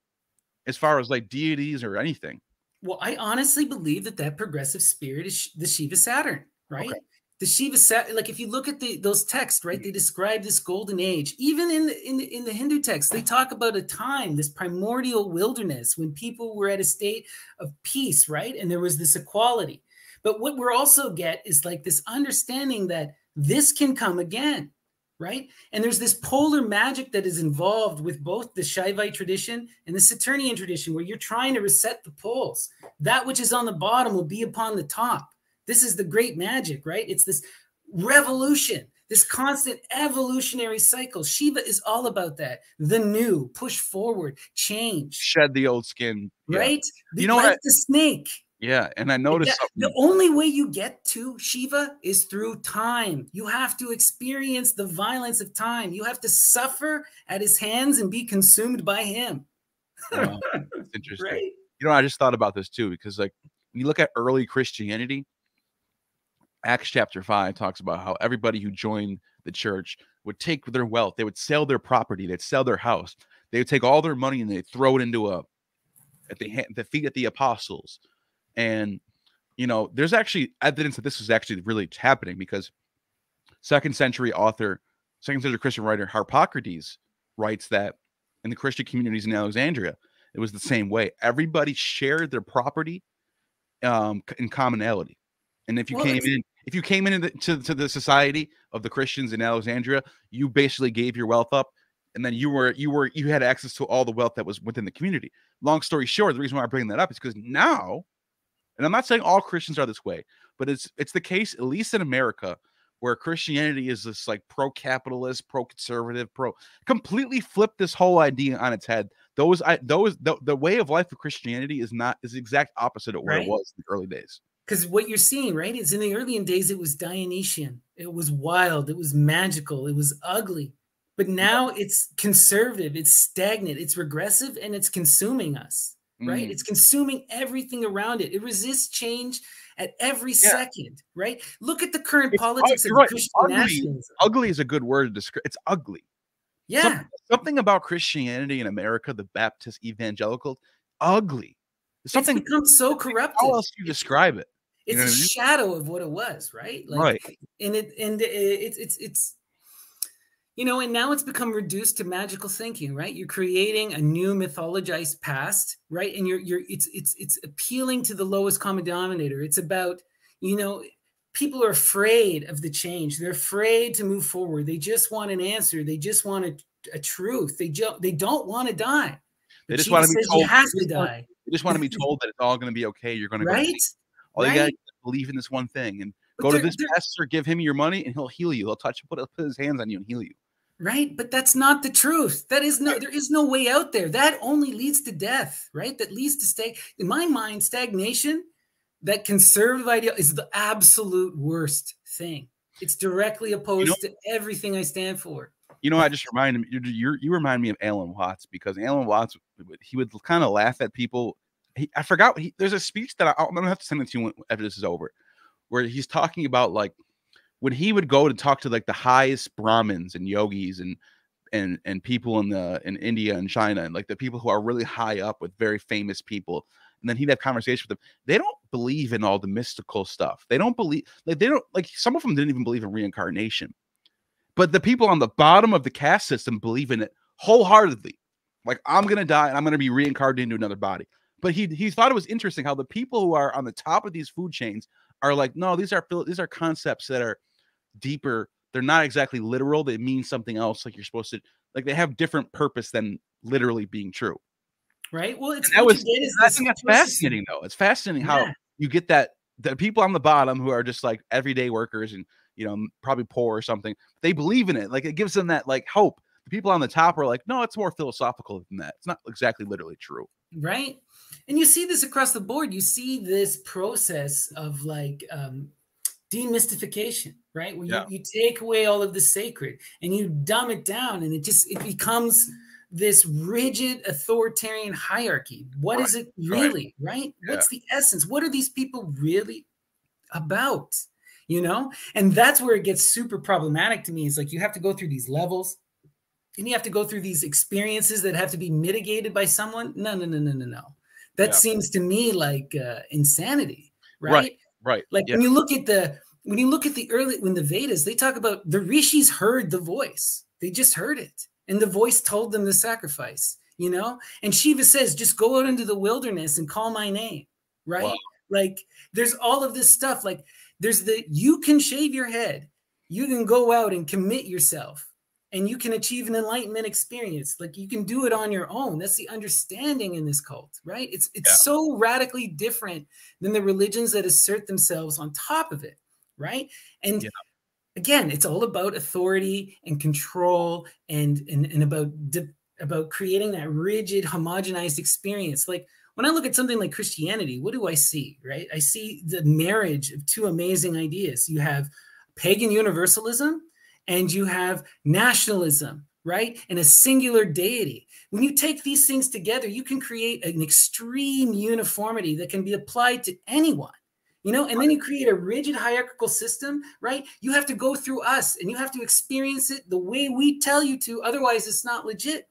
S1: as far as like deities or anything.
S2: Well, I honestly believe that that progressive spirit is the Shiva Saturn, right? Okay. The Shiva like if you look at the those texts, right, they describe this golden age. Even in the, in the, in the Hindu text, they talk about a time, this primordial wilderness, when people were at a state of peace, right, and there was this equality. But what we're also get is like this understanding that this can come again right? And there's this polar magic that is involved with both the Shaivite tradition and the Saturnian tradition, where you're trying to reset the poles. That which is on the bottom will be upon the top. This is the great magic, right? It's this revolution, this constant evolutionary cycle. Shiva is all about that. The new, push forward, change,
S1: shed the old skin,
S2: right? Yeah. You know like what? The snake
S1: yeah, and I noticed
S2: the only way you get to Shiva is through time. You have to experience the violence of time. You have to suffer at his hands and be consumed by him.
S1: Wow, interesting. Right? You know, I just thought about this too because, like, when you look at early Christianity, Acts chapter five talks about how everybody who joined the church would take their wealth, they would sell their property, they'd sell their house, they would take all their money and they'd throw it into a at the, the feet of the apostles and you know, there's actually evidence that this is actually really happening because second century author, second century Christian writer Carpocrates writes that in the Christian communities in Alexandria, it was the same way. Everybody shared their property um, in commonality. And if you well, came in, if you came into the, to, to the society of the Christians in Alexandria, you basically gave your wealth up, and then you were you were you had access to all the wealth that was within the community. Long story short, the reason why I bring that up is because now and I'm not saying all Christians are this way, but it's it's the case at least in America where Christianity is this like pro-capitalist, pro-conservative, pro completely flip this whole idea on its head. Those I those the, the way of life of Christianity is not is the exact opposite of what right. it was in the early days.
S2: Because what you're seeing, right, is in the early days it was Dionysian, it was wild, it was magical, it was ugly. But now it's conservative, it's stagnant, it's regressive, and it's consuming us right? Mm. It's consuming everything around it. It resists change at every yeah. second, right? Look at the current it's, politics of right. Christian
S1: ugly, nationalism. Ugly is a good word to describe. It's ugly.
S2: Yeah.
S1: Something, something, about Christianity in America, the Baptist evangelical, ugly.
S2: Something it's become so corrupt.
S1: How else do you describe it?
S2: It's you know a I mean? shadow of what it was, right?
S1: Like, right.
S2: And it and it, it's it's it's you know, and now it's become reduced to magical thinking, right? You're creating a new mythologized past, right? And you're you're it's it's it's appealing to the lowest common denominator. It's about, you know, people are afraid of the change. They're afraid to move forward. They just want an answer. They just want a, a truth. They just they don't want to die.
S1: They just want to be told
S2: you have to die.
S1: They just want to be told that it's all going to be okay. You're going to
S2: right.
S1: Go all right? you got to believe in this one thing and but go to this pastor, give him your money, and he'll heal you. He'll touch, put, put his hands on you and heal you.
S2: Right but that's not the truth. That is no there is no way out there. That only leads to death right? That leads to stay in my mind stagnation that conservative idea is the absolute worst thing. It's directly opposed you know, to everything i stand for.
S1: You know i just remind me you you remind me of alan watts because alan watts he would kind of laugh at people he, i forgot he, there's a speech that I, i'm gonna have to send it to you after this is over where he's talking about like when he would go to talk to like the highest brahmins and yogis and and and people in the in India and China and like the people who are really high up with very famous people and then he'd have conversations with them they don't believe in all the mystical stuff. They don't believe like they don't like some of them didn't even believe in reincarnation. But the people on the bottom of the caste system believe in it wholeheartedly. Like i'm gonna die and i'm gonna be reincarnated into another body but he he thought it was interesting how the people who are on the top of these food chains are like no these are these are concepts that are deeper. They're not exactly literal. They mean something else. Like you're supposed to like they have different purpose than literally being true.
S2: Right. Well, it's
S1: that was. I think that's fascinating though. It's fascinating yeah. how you get that the people on the bottom who are just like everyday workers and you know probably poor or something. They believe in it. Like it gives them that like hope. The people on the top are like, no, it's more philosophical than that. It's not exactly literally true.
S2: Right. And you see this across the board. You see this process of like um, demystification, right? Where yeah. you, you take away all of the sacred and you dumb it down and it just it becomes this rigid authoritarian hierarchy. What right. is it really, right? right? Yeah. What's the essence? What are these people really about? You know? And that's where it gets super problematic to me. Is like you have to go through these levels and you have to go through these experiences that have to be mitigated by someone. No, no, no, no, no, no. That yeah. seems to me like uh, insanity, right?
S1: Right. Right.
S2: Like yeah. when you look at the when you look at the early when the Vedas, they talk about the rishis heard the voice. They just heard it, and the voice told them to sacrifice. You know, and Shiva says, "Just go out into the wilderness and call my name." Right. Wow. Like there's all of this stuff. Like there's the you can shave your head, you can go out and commit yourself and you can achieve an enlightenment experience. Like you can do it on your own. That's the understanding in this cult right? It's it's yeah. so radically different than the religions that assert themselves on top of it right? And yeah. again it's all about authority and control and and, and about about creating that rigid homogenized experience. Like when i look at something like christianity what do i see right? I see the marriage of two amazing ideas. You have pagan universalism and you have nationalism, right? And a singular deity. When you take these things together, you can create an extreme uniformity that can be applied to anyone. You know, and then you create a rigid hierarchical system, right? You have to go through us and you have to experience it the way we tell you to. Otherwise, it's not legit.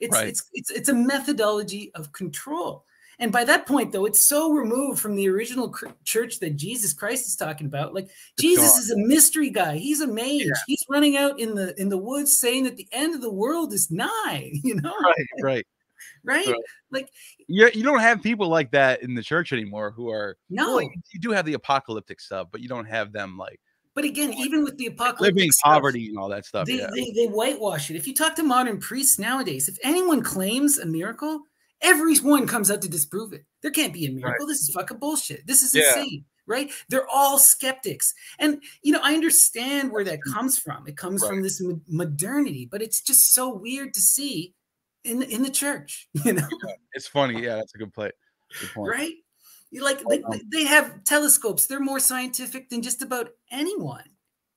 S2: It's right. it's it's it's a methodology of control. And by that point, though, it's so removed from the original church that Jesus Christ is talking about. Like Jesus is a mystery guy. He's a mage. Yeah. He's running out in the in the woods saying that the end of the world is nigh. You know,
S1: right, right.
S2: Right? So,
S1: like you, you don't have people like that in the church anymore who are
S2: no
S1: well, you do have the apocalyptic stuff, but you don't have them like
S2: but again, even with the apocalyptic
S1: living poverty and all that stuff,
S2: they,
S1: yeah.
S2: they, they whitewash it. If you talk to modern priests nowadays, if anyone claims a miracle, Everyone comes out to disprove it. There can't be a miracle. Right. This is fucking bullshit. This is yeah. insane, right? They're all skeptics. And, you know, I understand where that comes from. It comes right. from this modernity, but it's just so weird to see in, in the church, you know?
S1: It's funny. Yeah, that's a good, play.
S2: good point. Right? Like they, um, they have telescopes. They're more scientific than just about anyone.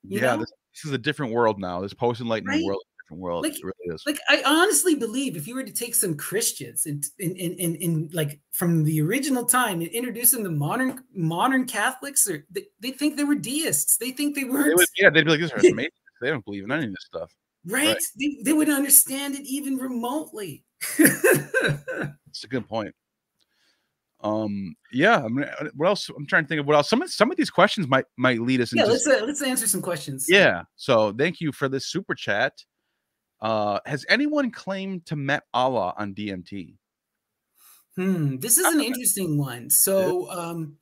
S1: yeah, this, this, is a different world now. This post enlightenment right? world different world.
S2: Like, really like I honestly believe if you were to take some Christians and in, in, in, in, like from the original time and introduce them to modern modern Catholics, or they, they think they were deists. They think they were. They
S1: yeah, they'd be like, "This is amazing." they don't believe in any of this stuff.
S2: Right? right. They, they wouldn't understand it even remotely.
S1: It's a good point. Um, yeah. I mean, uh, what else? I'm trying to think of what else. Some of some of these questions might might lead us.
S2: Yeah, let's uh, let's answer some questions.
S1: Yeah. So thank you for this super chat. Uh, has anyone claimed to met Allah on DMT?
S2: Hmm, this is an interesting one. So, um,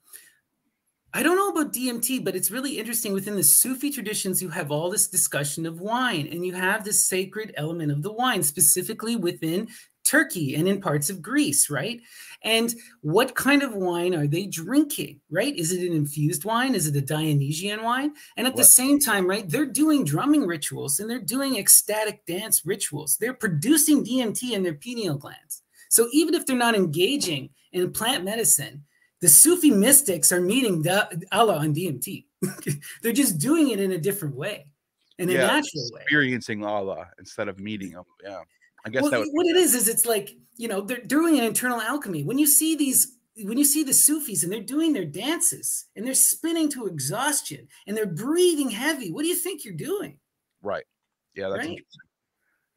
S2: I don't know about DMT, but it's really interesting within the Sufi traditions. You have all this discussion of wine, and you have this sacred element of the wine, specifically within Turkey and in parts of Greece, right? And what kind of wine are they drinking, right? Is it an infused wine? Is it a Dionysian wine? And at what? the same time, right, they're doing drumming rituals and they're doing ecstatic dance rituals. They're producing DMT in their pineal glands. So even if they're not engaging in plant medicine, the Sufi mystics are meeting Allah on DMT. they're just doing it in a different way, in yeah, a natural
S1: way. Experiencing Allah instead of meeting him. Yeah. I guess
S2: well, what it is is it's like you know they're doing an internal alchemy. When you see these, when you see the Sufis and they're doing their dances and they're spinning to exhaustion and they're breathing heavy, what do you think you're doing?
S1: Right. Yeah, that's right? interesting.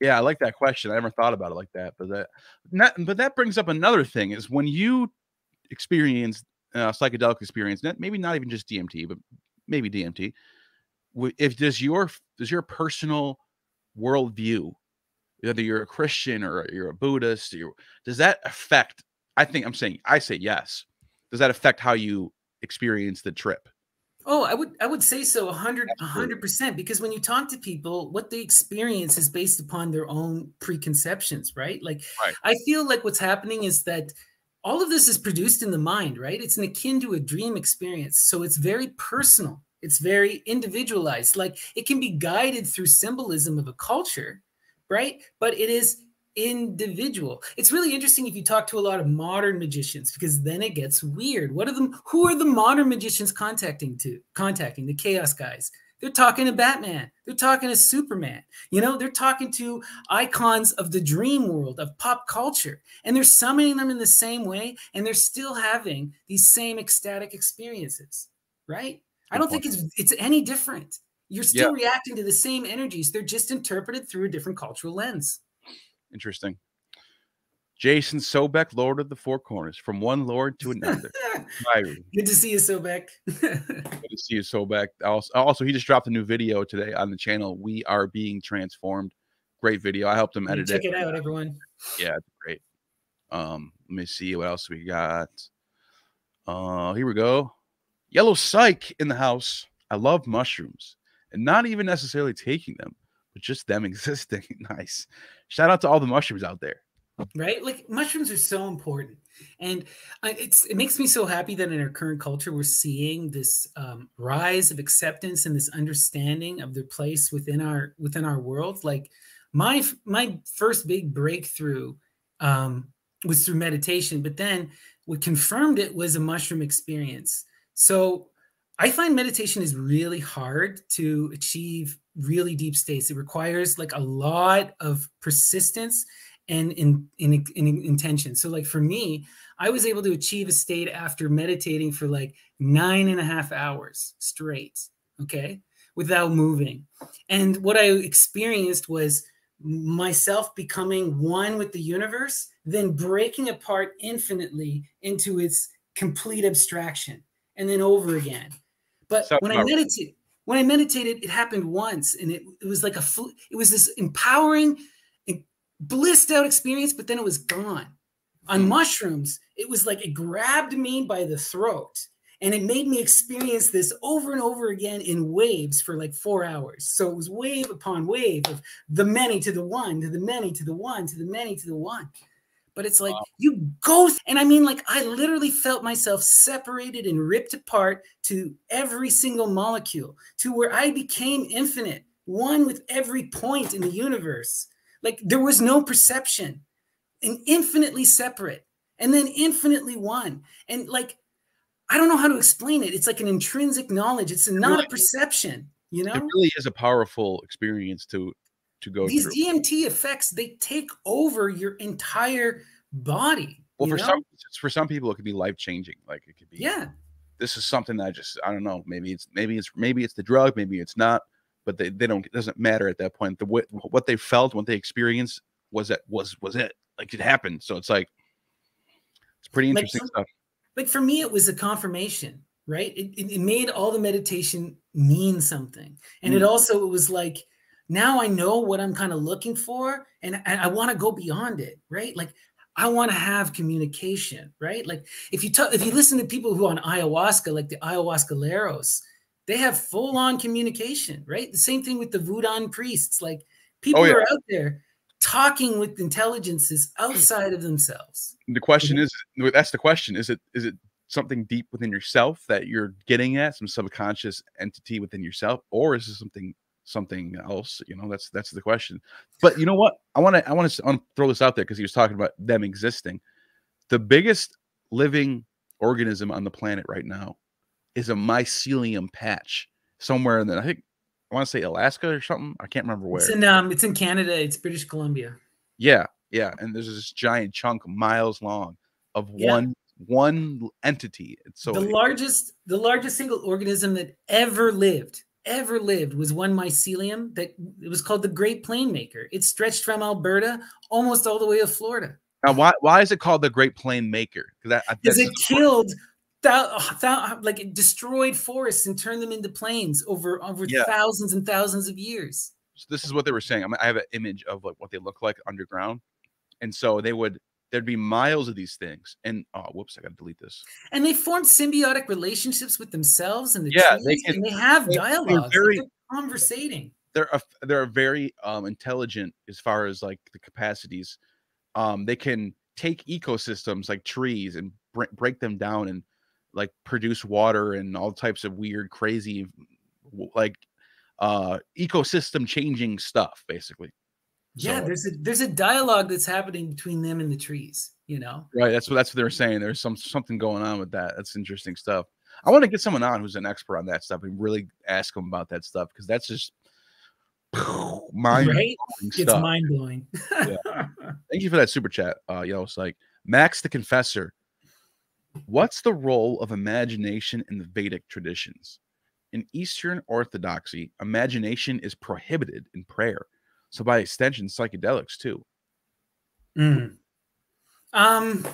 S1: Yeah, I like that question. I never thought about it like that, but that not, but that brings up another thing: is when you experience uh, psychedelic experience, maybe not even just DMT, but maybe DMT. If does your does your personal worldview whether you're a Christian or you're a Buddhist, does that affect? I think I'm saying I say yes. Does that affect how you experience the trip?
S2: Oh, I would I would say so 100 100% because when you talk to people what they experience is based upon their own preconceptions, right? Like right. I feel like what's happening is that all of this is produced in the mind, right? It's an akin to a dream experience. So it's very personal. It's very individualized. Like it can be guided through symbolism of a culture, right? But it is individual. It's really interesting if you talk to a lot of modern magicians because then it gets weird. What are the Who are the modern magicians contacting to? Contacting the chaos guys. They're talking to Batman. They're talking to Superman. You know, they're talking to icons of the dream world of pop culture, and they're summoning them in the same way, and they're still having these same ecstatic experiences, right? I don't think it's it's any different You're still yeah. reacting to the same energies. They're just interpreted through a different cultural lens.
S1: Interesting. Jason Sobek, Lord of the Four Corners, from one Lord to another.
S2: Good to see you, Sobek.
S1: Good to see you, Sobek. Also, also, he just dropped a new video today on the channel. We are being transformed. Great video. I helped him edit
S2: Check it. Check it out, everyone.
S1: Yeah, great. Um, let me see what else we got. Uh, here we go. Yellow Psych in the house. I love mushrooms and not even necessarily taking them, but just them existing. nice. Shout out to all the mushrooms out there.
S2: Right? Like mushrooms are so important. And it's it makes me so happy that in our current culture we're seeing this um, rise of acceptance and this understanding of their place within our within our world. Like my my first big breakthrough um, was through meditation but then what confirmed it was a mushroom experience. So i find meditation is really hard to achieve really deep states it requires like a lot of persistence and in, in, in intention. So like for me, I was able to achieve a state after meditating for like nine and a half hours straight, okay, without moving. And what I experienced was myself becoming one with the universe, then breaking apart infinitely into its complete abstraction, and then over again. But so, when I meditated, when I meditated, it happened once, and it, it was like a it was this empowering blissed out experience, but then it was gone. On hmm. mushrooms, it was like it grabbed me by the throat and it made me experience this over and over again in waves for like four hours. So it was wave upon wave of the many to the one, to the many, to the one, to the many, to the one. But it's like wow. you go, and I mean, like I literally felt myself separated and ripped apart to every single molecule to where I became infinite, one with every point in the universe. Like there was no perception and infinitely separate and then infinitely one. And like, I don't know how to explain it. It's like an intrinsic knowledge. It's not a perception, you know?
S1: It really is a powerful experience to to go
S2: These
S1: through.
S2: DMT effects, they take over your entire body.
S1: Well, for know? some for some people, it could be life changing. Like it could be.
S2: Yeah.
S1: This is something that I just I don't know. Maybe it's maybe it's maybe it's the drug. Maybe it's not but they, they don't it doesn't matter at that point the what, what they felt what they experienced was that was was it like it happened so it's like it's pretty interesting like, stuff
S2: like for me it was a confirmation right it, it, made all the meditation mean something and mm. it also it was like now i know what i'm kind of looking for and, and i want to go beyond it right like I want to have communication, right? Like if you talk, if you listen to people who on ayahuasca, like the ayahuasqueros, they have full on communication, right? The same thing with the Voodoo priests. Like people oh, yeah. are out there talking with intelligences outside of themselves.
S1: The question mm-hmm. is that's the question. Is it is it something deep within yourself that you're getting at, some subconscious entity within yourself, or is it something something else? You know, that's that's the question. But you know what? I want to I want to throw this out there because he was talking about them existing. The biggest living organism on the planet right now is a mycelium patch somewhere in the I think I want to say Alaska or something. I can't remember where.
S2: It's in um it's in Canada, it's British Columbia.
S1: Yeah, yeah. And there's this giant chunk miles long of yeah. one one entity. It's so
S2: the largest the largest single organism that ever lived ever lived was one mycelium that it was called the Great Plain Maker. It stretched from Alberta almost all the way to Florida.
S1: Now, why why is it called the Great Plain Maker?
S2: Because it killed like it destroyed forests and turned them into plains over over yeah. thousands and thousands of years.
S1: So this is what they were saying. I, mean, I have an image of like what they look like underground, and so they would there'd be miles of these things. And oh, whoops, I got to delete this.
S2: And they form symbiotic relationships with themselves and the yeah, trees, they can, and they have they, dialogue. They're, very, they're conversating.
S1: They're a, they're very um, intelligent as far as like the capacities. Um, they can take ecosystems like trees and break them down and like produce water and all types of weird, crazy, like uh ecosystem changing stuff, basically.
S2: Yeah, so, there's a there's a dialogue that's happening between them and the trees, you know.
S1: Right. That's what that's what they're saying. There's some something going on with that. That's interesting stuff. I want to get someone on who's an expert on that stuff and really ask them about that stuff because that's just mind right?
S2: It's mind blowing.
S1: yeah. Thank you for that super chat. Uh, you know, it's like Max the Confessor What's the role of imagination in the Vedic traditions? In Eastern Orthodoxy, imagination is prohibited in prayer. So by extension, psychedelics too.
S2: Mm. Um,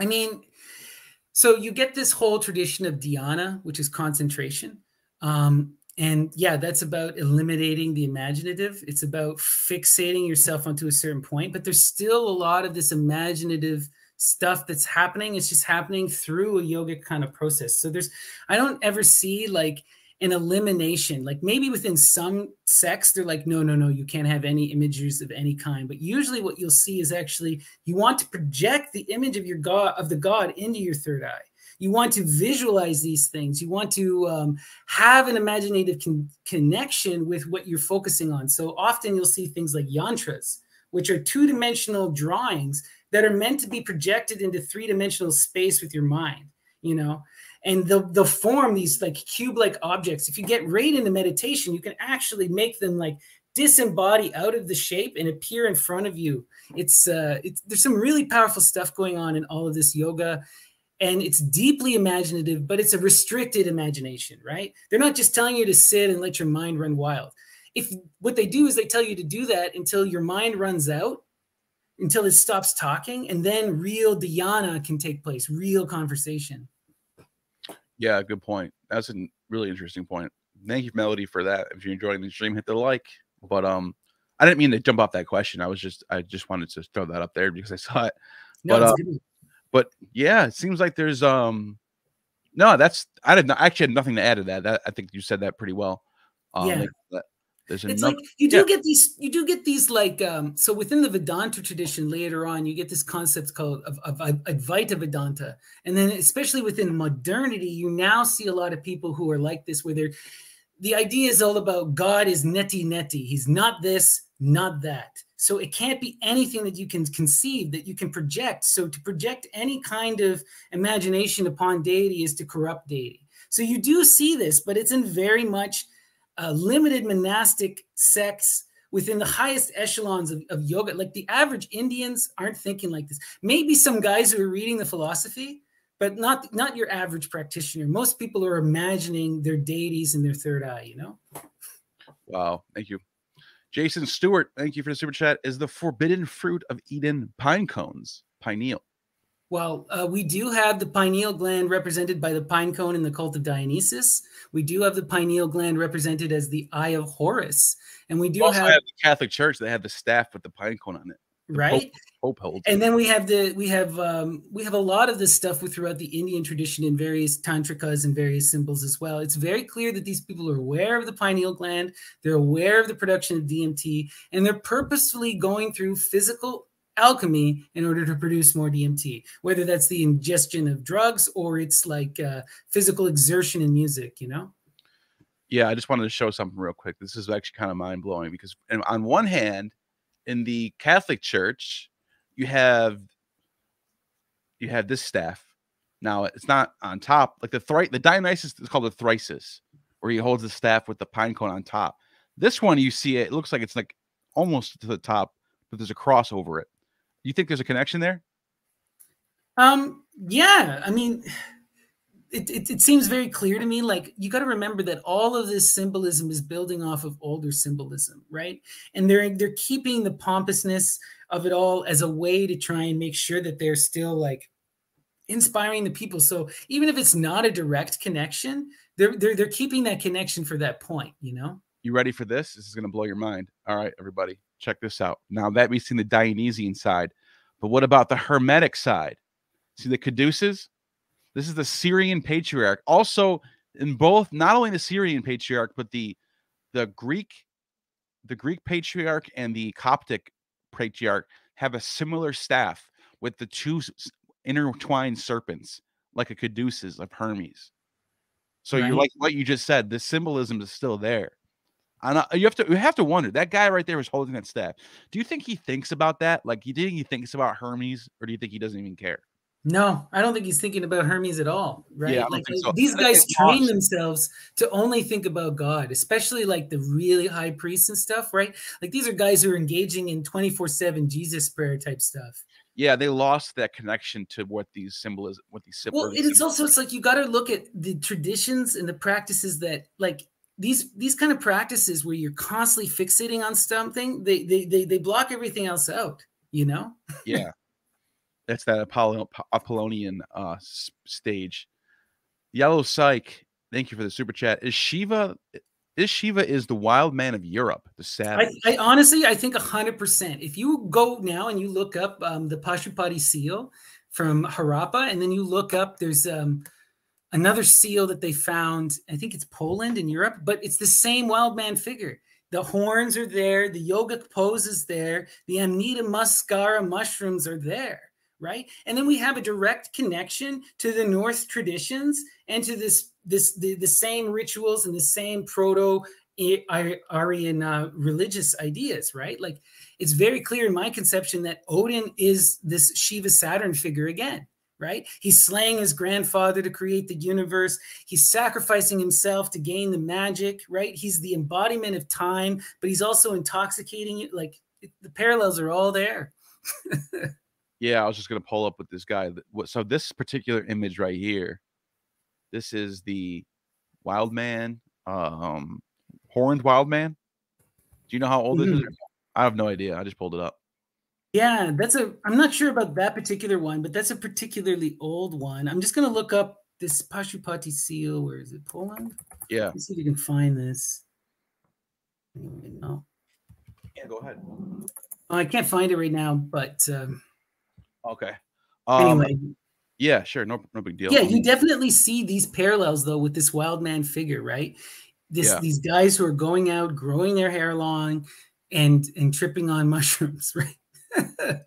S2: I mean, so you get this whole tradition of dhyana, which is concentration. Um, and yeah, that's about eliminating the imaginative. It's about fixating yourself onto a certain point, but there's still a lot of this imaginative stuff that's happening. It's just happening through a yogic kind of process. So there's, I don't ever see like an elimination. Like maybe within some sects, they're like, no, no, no, you can't have any images of any kind. But usually what you'll see is actually you want to project the image of your God, of the God into your third eye. You want to visualize these things. You want to um, have an imaginative con- connection with what you're focusing on. So often you'll see things like yantras, which are two dimensional drawings that are meant to be projected into three dimensional space with your mind, you know? And they'll, form these like cube like objects. If you get right into meditation, you can actually make them like disembody out of the shape and appear in front of you. It's uh, it's there's some really powerful stuff going on in all of this yoga and it's deeply imaginative, but it's a restricted imagination, right? They're not just telling you to sit and let your mind run wild. If what they do is they tell you to do that until your mind runs out, until it stops talking, and then real dhyana can take place, real conversation.
S1: Yeah, good point. That's a really interesting point. Thank you, Melody, for that. If you're enjoying the stream, hit the like. But um, I didn't mean to jump off that question. I was just I just wanted to throw that up there because I saw it. No, but uh, but yeah, it seems like there's um no, that's I did not actually had nothing to add to that. that I think you said that pretty well.
S2: Um, yeah. Like, there's it's enough, like you do yeah. get these you do get these like um so within the Vedanta tradition later on you get this concept called of, of, of Advaita Vedanta and then especially within modernity you now see a lot of people who are like this where they're the idea is all about God is neti neti he's not this not that so it can't be anything that you can conceive, that you can project. So to project any kind of imagination upon deity is to corrupt deity. So you do see this, but it's in very much uh, limited monastic sects within the highest echelons of, of yoga. Like the average Indians aren't thinking like this. Maybe some guys who are reading the philosophy, but not not your average practitioner. Most people are imagining their deities in their third eye, you know?
S1: Wow. Thank you. Jason Stewart, thank you for the super chat. Is the forbidden fruit of Eden pine cones, pineal?
S2: Well, uh, we do have the pineal gland represented by the pine cone in the cult of Dionysus. We do have the pineal gland represented as the eye of Horus, and we do have,
S1: have the Catholic Church. They have the staff with the pine cone on it.
S2: Right? Pope, Pope and then we have the we have um we have a lot of this stuff with throughout the indian tradition in various tantrikas and various symbols as well. It's very clear that these people are aware of the pineal gland. They're aware of the production of dmt and they're purposefully going through physical alchemy in order to produce more dmt whether that's the ingestion of drugs or it's like uh, physical exertion in music you know
S1: yeah i just wanted to show something real quick this is actually kind of mind-blowing because on one hand in the Catholic Church, you have you have this staff. Now it's not on top like the thri- the Dionysus is called the thyrsus, where he holds the staff with the pine cone on top. This one you see it, it looks like it's like almost to the top, but there's a cross over it. You think there's a connection there?
S2: Um, yeah. I mean, it, it, it, seems very clear to me like you got to remember that all of this symbolism is building off of older symbolism right? And they're they're keeping the pompousness of it all as a way to try and make sure that they're still like inspiring the people. So even if it's not a direct connection they're they're, they're keeping that connection for that point you know?
S1: You ready for this? This is going to blow your mind. All right everybody check this out now that we've seen the dionysian side but what about the hermetic side see the caduceus this is the Syrian patriarch. Also, in both, not only the Syrian patriarch, but the the Greek, the Greek patriarch and the Coptic patriarch have a similar staff with the two intertwined serpents, like a caduceus of Hermes. So right. you're like what you just said. The symbolism is still there. And you have to you have to wonder that guy right there was holding that staff. Do you think he thinks about that? Like, you think he thinks about Hermes, or do you think he doesn't even care?
S2: No, I don't think he's thinking about Hermes at all. Right? Yeah, like so. these guys train themselves to only think about God, especially like the really high priests and stuff, right? Like these are guys who are engaging in 24-7 Jesus prayer type stuff.
S1: yeah, they lost that connection to what these symbols, what these
S2: symbols. Well, it's also it's like you got to look at the traditions and the practices that like these these kind of practices where you're constantly fixating on something. They they they they block everything else out. You know.
S1: yeah, that's that Apollo, Apollonian uh stage. Yellow Psych, thank you for the super chat. Is Shiva this Shiva is the wild man of Europe, the savage.
S2: I, I honestly, I think hundred percent. If you go now and you look up um, the Pashupati seal from Harappa, and then you look up, there's um, another seal that they found. I think it's Poland in Europe, but it's the same wild man figure. The horns are there, the yogic pose is there, the Amanita muscaria mushrooms are there right and then we have a direct connection to the north traditions and to this this the, the same rituals and the same proto aryan uh, religious ideas right like it's very clear in my conception that odin is this shiva saturn figure again right he's slaying his grandfather to create the universe he's sacrificing himself to gain the magic right he's the embodiment of time but he's also intoxicating it like the parallels are all there
S1: Yeah, I was just gonna pull up with this guy. So this particular image right here, this is the wild man, um, horned wild man. Do you know how old mm-hmm. it is? I have no idea. I just pulled it up.
S2: Yeah, that's a. I'm not sure about that particular one, but that's a particularly old one. I'm just gonna look up this Pashupati seal. Where is it? Poland.
S1: Yeah.
S2: Let's see if you can find this. No.
S1: Yeah, go ahead.
S2: Oh, I can't find it right now, but. Um,
S1: Okay.
S2: Um, anyway.
S1: Yeah, sure. No, no big deal.
S2: Yeah, you definitely see these parallels though with this wild man figure, right? This yeah. these guys who are going out, growing their hair long, and and tripping on mushrooms, right?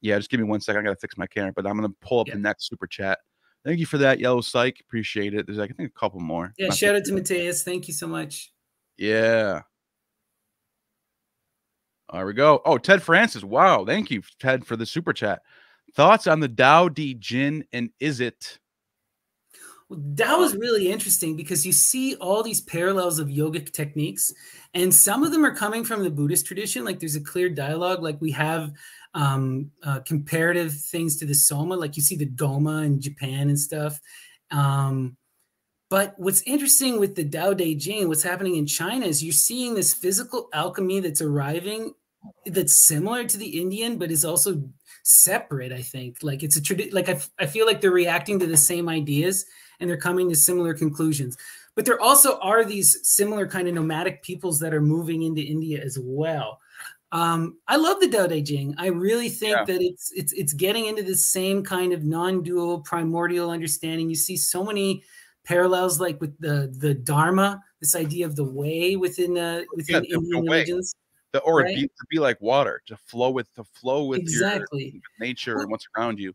S1: yeah, just give me one second. I gotta fix my camera, but I'm gonna pull up yeah. the next super chat. Thank you for that, Yellow Psych. Appreciate it. There's like I think a couple more.
S2: Yeah, shout out to Mateus. Thank you so much.
S1: Yeah. There we go. Oh, Ted Francis. Wow. Thank you, Ted, for the super chat. Thoughts on the Te Ching and is it?
S2: Well, was really interesting because you see all these parallels of yogic techniques, and some of them are coming from the Buddhist tradition. Like there's a clear dialogue, like we have um, uh, comparative things to the Soma, like you see the Goma in Japan and stuff. Um, but what's interesting with the Tao Te Ching, what's happening in China is you're seeing this physical alchemy that's arriving that's similar to the Indian, but is also separate. I think like it's a tradition, like I feel like they're reacting to the same ideas and they're coming to similar conclusions. But there also are these similar kind of nomadic peoples that are moving into India as well. Um, I love the Tao Te Ching. I really think yeah. that it's it's it's getting into the same kind of non-dual primordial understanding. You see so many parallels like with the the dharma this idea of the way within uh within yeah, indian religions
S1: the, or right? be, to be like water to flow with to flow with exactly your, nature well, and what's around you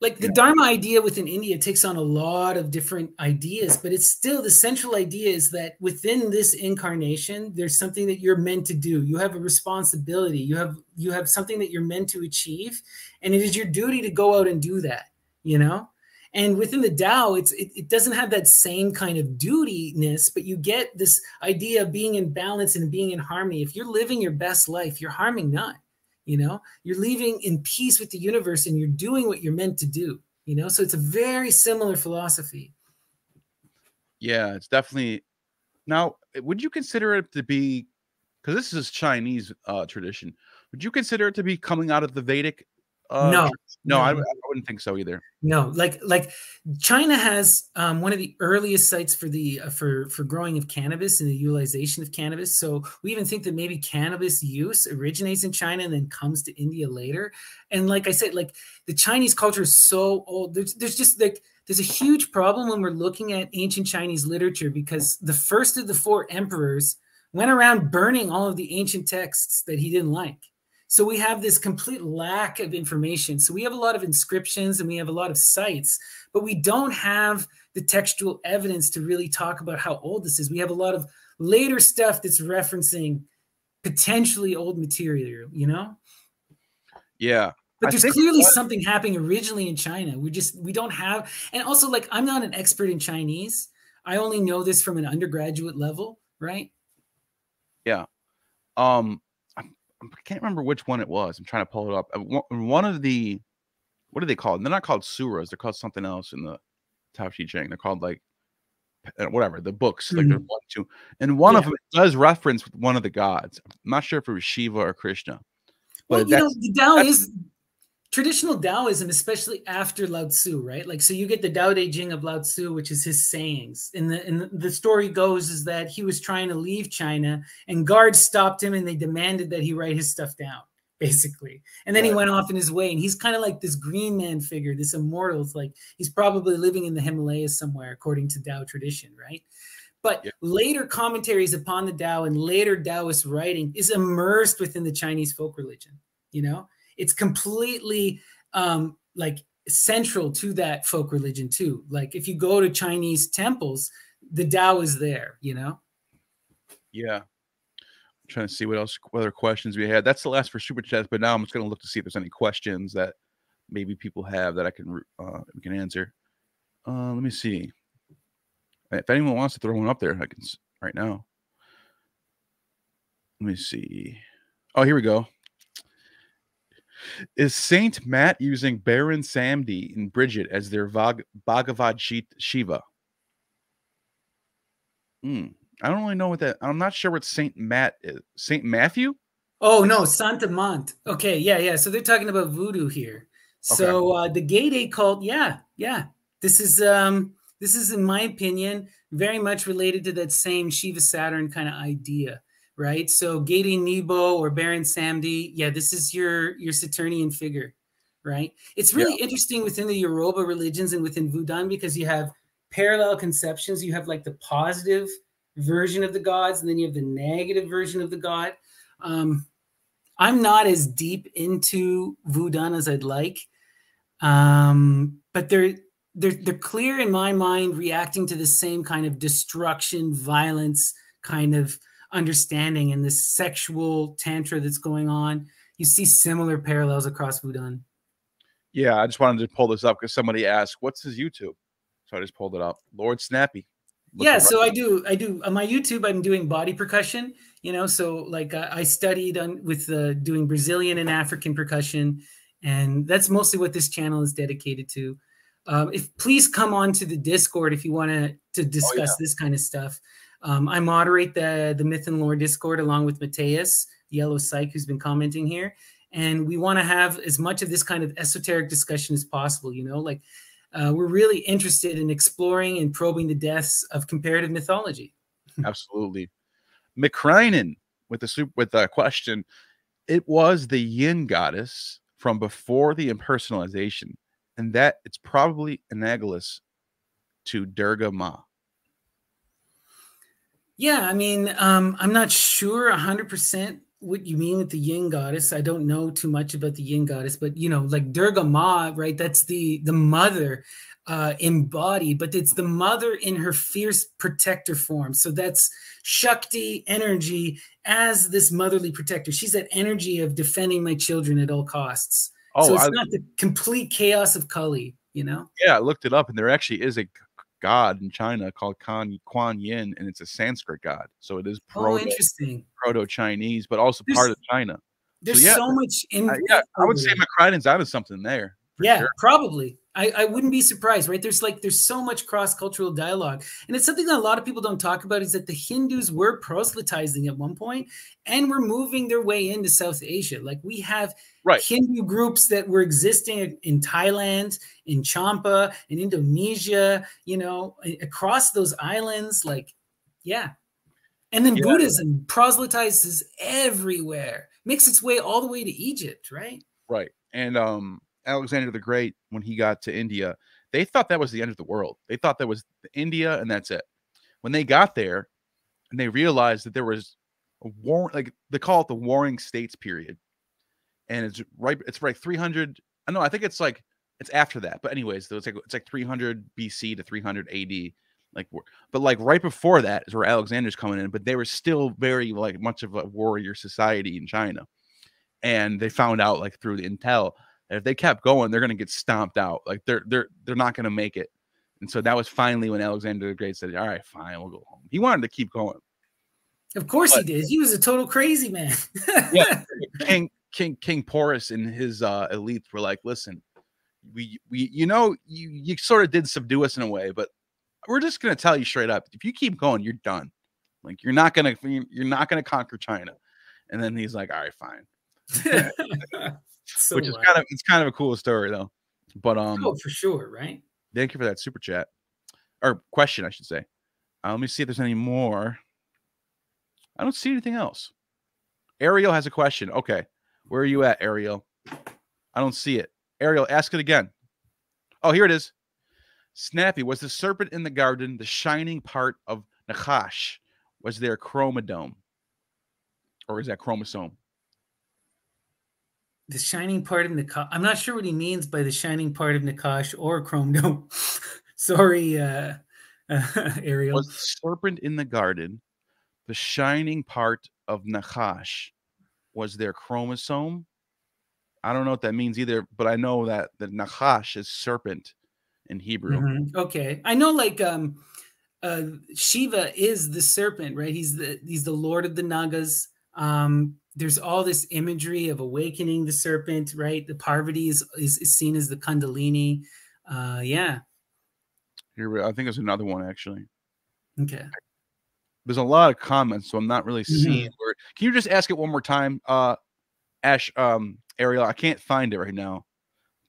S2: like the dharma idea within india takes on a lot of different ideas but it's still the central idea is that within this incarnation there's something that you're meant to do you have a responsibility you have you have something that you're meant to achieve and it is your duty to go out and do that you know and within the Tao, it's it, it doesn't have that same kind of dutyness, but you get this idea of being in balance and being in harmony. If you're living your best life, you're harming none. You know, you're living in peace with the universe and you're doing what you're meant to do. You know, so it's a very similar philosophy.
S1: Yeah, it's definitely. Now, would you consider it to be because this is Chinese uh, tradition? Would you consider it to be coming out of the Vedic
S2: uh, no, no,
S1: no. I, I, wouldn't think so either.
S2: No, like like China has um, one of the earliest sites for the uh, for for growing of cannabis and the utilization of cannabis. So we even think that maybe cannabis use originates in China and then comes to India later. And like I said, like the Chinese culture is so old. There's there's just like there's a huge problem when we're looking at ancient Chinese literature because the first of the four emperors went around burning all of the ancient texts that he didn't like so we have this complete lack of information. So we have a lot of inscriptions and we have a lot of sites, but we don't have the textual evidence to really talk about how old this is. We have a lot of later stuff that's referencing potentially old material, you know?
S1: Yeah.
S2: But there's clearly something happening originally in China. We just we don't have and also like I'm not an expert in Chinese. I only know this from an undergraduate level, right?
S1: Yeah. Um I can't remember which one it was. I'm trying to pull it up. Uh, one of the what are they called? They're not called suras. They're called something else in the Tao Te Ching. They're called like uh, whatever the books. Like
S2: Mhm.
S1: there's one, two, and one of them does reference one of the gods. I'm not sure if it was Shiva or Krishna.
S2: Well,
S1: But
S2: you know, the Tao is traditional Taoism, especially after Lao Tzu, right? Like, so you get the Tao Te Ching of Lao Tzu, which is his sayings. And the and the story goes is that he was trying to leave China, and guards stopped him, and they demanded that he write his stuff down, basically. And then he went off in his way, and he's kind of like this green man figure, this immortal. It's like he's probably living in the Himalayas somewhere, according to Tao tradition, right? But
S1: Yeah.
S2: later commentaries upon the Tao and later Taoist writing is immersed within the Chinese folk religion. You know, it's completely um, like central to that folk religion too. Like if you go to Chinese temples, the Tao is there. You know.
S1: Yeah. I'm trying to see what else, what other questions we had. That's the last for super chats, but now I'm just going to look to see if there's any questions that maybe people have that I can uh, we can answer. Uh, let me see. If anyone wants to throw one up there, I can right now. Let me see. Oh, here we go. Is Saint Matt using Baron Samedi and Bridget as their Vag- Bhagavad Shi- Shiva? Hmm. I don't really know what that. I'm not sure what Saint Matt is. Saint Matthew?
S2: Oh no, Santa Mont. Okay, yeah, yeah. So they're talking about voodoo here. So uh, the Gay Day cult, yeah, yeah. This is um, this is in my opinion very much related to that same Shiva Saturn kind of idea, right? So Day Nebo or Baron Samedi, yeah, this is your your Saturnian figure, right? It's really interesting within the Yoruba religions and within Voodoo because you have parallel conceptions. You have like the positive version of the gods, and then you have the negative version of the god. Um, I'm not as deep into Voodoo as I'd like, um, but they're they're they're clear in my mind, reacting to the same kind of destruction, violence, kind of understanding, and this sexual tantra that's going on. You see similar parallels across Voodoo.
S1: Yeah, I just wanted to pull this up because somebody asked, "What's his YouTube?" So I just pulled it up. Lord Snappy. Look
S2: yeah so i do i do on my youtube i'm doing body percussion you know so like uh, i studied on with uh, doing brazilian and african percussion and that's mostly what this channel is dedicated to um, if please come on to the discord if you want to to discuss this kind of stuff um, i moderate the the myth and lore discord along with mateus yellow psych who's been commenting here and we want to have as much of this kind of esoteric discussion as possible you know like uh, we're really interested in exploring and probing the depths of comparative mythology.
S1: Absolutely. McCrinen with the soup with the question. It was the yin goddess from before the impersonalization, and that it's probably analogous to Durga Ma.
S2: Yeah, I mean, um, I'm not sure 100% what you mean with the yin goddess. I don't know too much about the yin goddess, but you know, like Durga Ma, right? That's the the mother uh, embodied, but it's the mother in her fierce protector form. So that's Shakti energy as this motherly protector. She's that energy of defending my children at all costs.
S1: Oh,
S2: so it's
S1: I,
S2: not the complete chaos of Kali, you know?
S1: yeah, I looked it up, and there actually is a god in China called Kan Kuan Yin, and it's a Sanskrit god. So it is
S2: Oh,
S1: proto
S2: interesting.
S1: proto Chinese, but also
S2: There's-
S1: part of China.
S2: There's
S1: yeah,
S2: so much in
S1: Uh, yeah, I would say. McCriden's out of something there.
S2: yeah
S1: sure.
S2: probably I, I wouldn't be surprised right there's like there's so much cross-cultural dialogue and it's something that a lot of people don't talk about is that the hindus were proselytizing at one point and were moving their way into south asia like we have
S1: Right.
S2: hindu groups that were existing in thailand in champa in indonesia you know across those islands like yeah and then
S1: Yeah.
S2: buddhism proselytizes everywhere makes its way all the way to egypt right
S1: Right. And um Alexander the Great, when he got to India, they thought that was the end of the world. They thought that was India and that's it. When they got there and they realized that there was a war, like they call it the warring states period. And it's right, it's like 300. I know, I think it's like it's after that. But anyways, it's like it's like 300 BC to 300 AD. Like, but like right before that is where Alexander's coming in, but they were still very like much of a warrior society in China and they found out like through the intel that if they kept going, they're gonna get stomped out. Like they're they're they're not gonna make it. And so that was finally when Alexander the Great said, "All right, fine, we'll go home." He wanted to keep going.
S2: Of course
S1: But-
S2: he did. He was a total crazy man.
S1: Yeah. King King King Porus and his uh, elites were like, "Listen, we we you know you you sort of did subdue us in a way, but we're just gonna tell you straight up: if you keep going, you're done. Like you're not gonna you're not gonna conquer China. And then he's like, all right, fine. so Which is kind of it's kind of a cool story though. But um,
S2: oh, for sure, right?
S1: Thank you for that super chat or question, I should say. Uh, let me see if there's any more. I don't see anything else. Ariel has a question. Okay, where are you at, Ariel? I don't see it. Ariel, ask it again. Oh, here it is. Snappy, was the serpent in the garden the shining part of Nachash? Was there chromodome? Or is that chromosome?
S2: The shining part of Nachash. I'm not sure what he means by the shining part of Nachash or chromosome. Sorry, uh, uh, Ariel.
S1: Was the serpent in the garden the shining part of Nachash? Was there chromosome? I don't know what that means either, but I know that the Nachash is serpent in Hebrew.
S2: Mm-hmm. Okay, I know like um, uh, Shiva is the serpent, right? He's the he's the lord of the Nagas. Um, there's all this imagery of awakening the serpent, right? The Parvati is is, is seen as the Kundalini. Uh, yeah.
S1: Here, I think there's another one actually.
S2: Okay.
S1: There's a lot of comments, so I'm not really seeing mm-hmm. where. Can you just ask it one more time, uh, Ash, um, Ariel? I can't find it right now,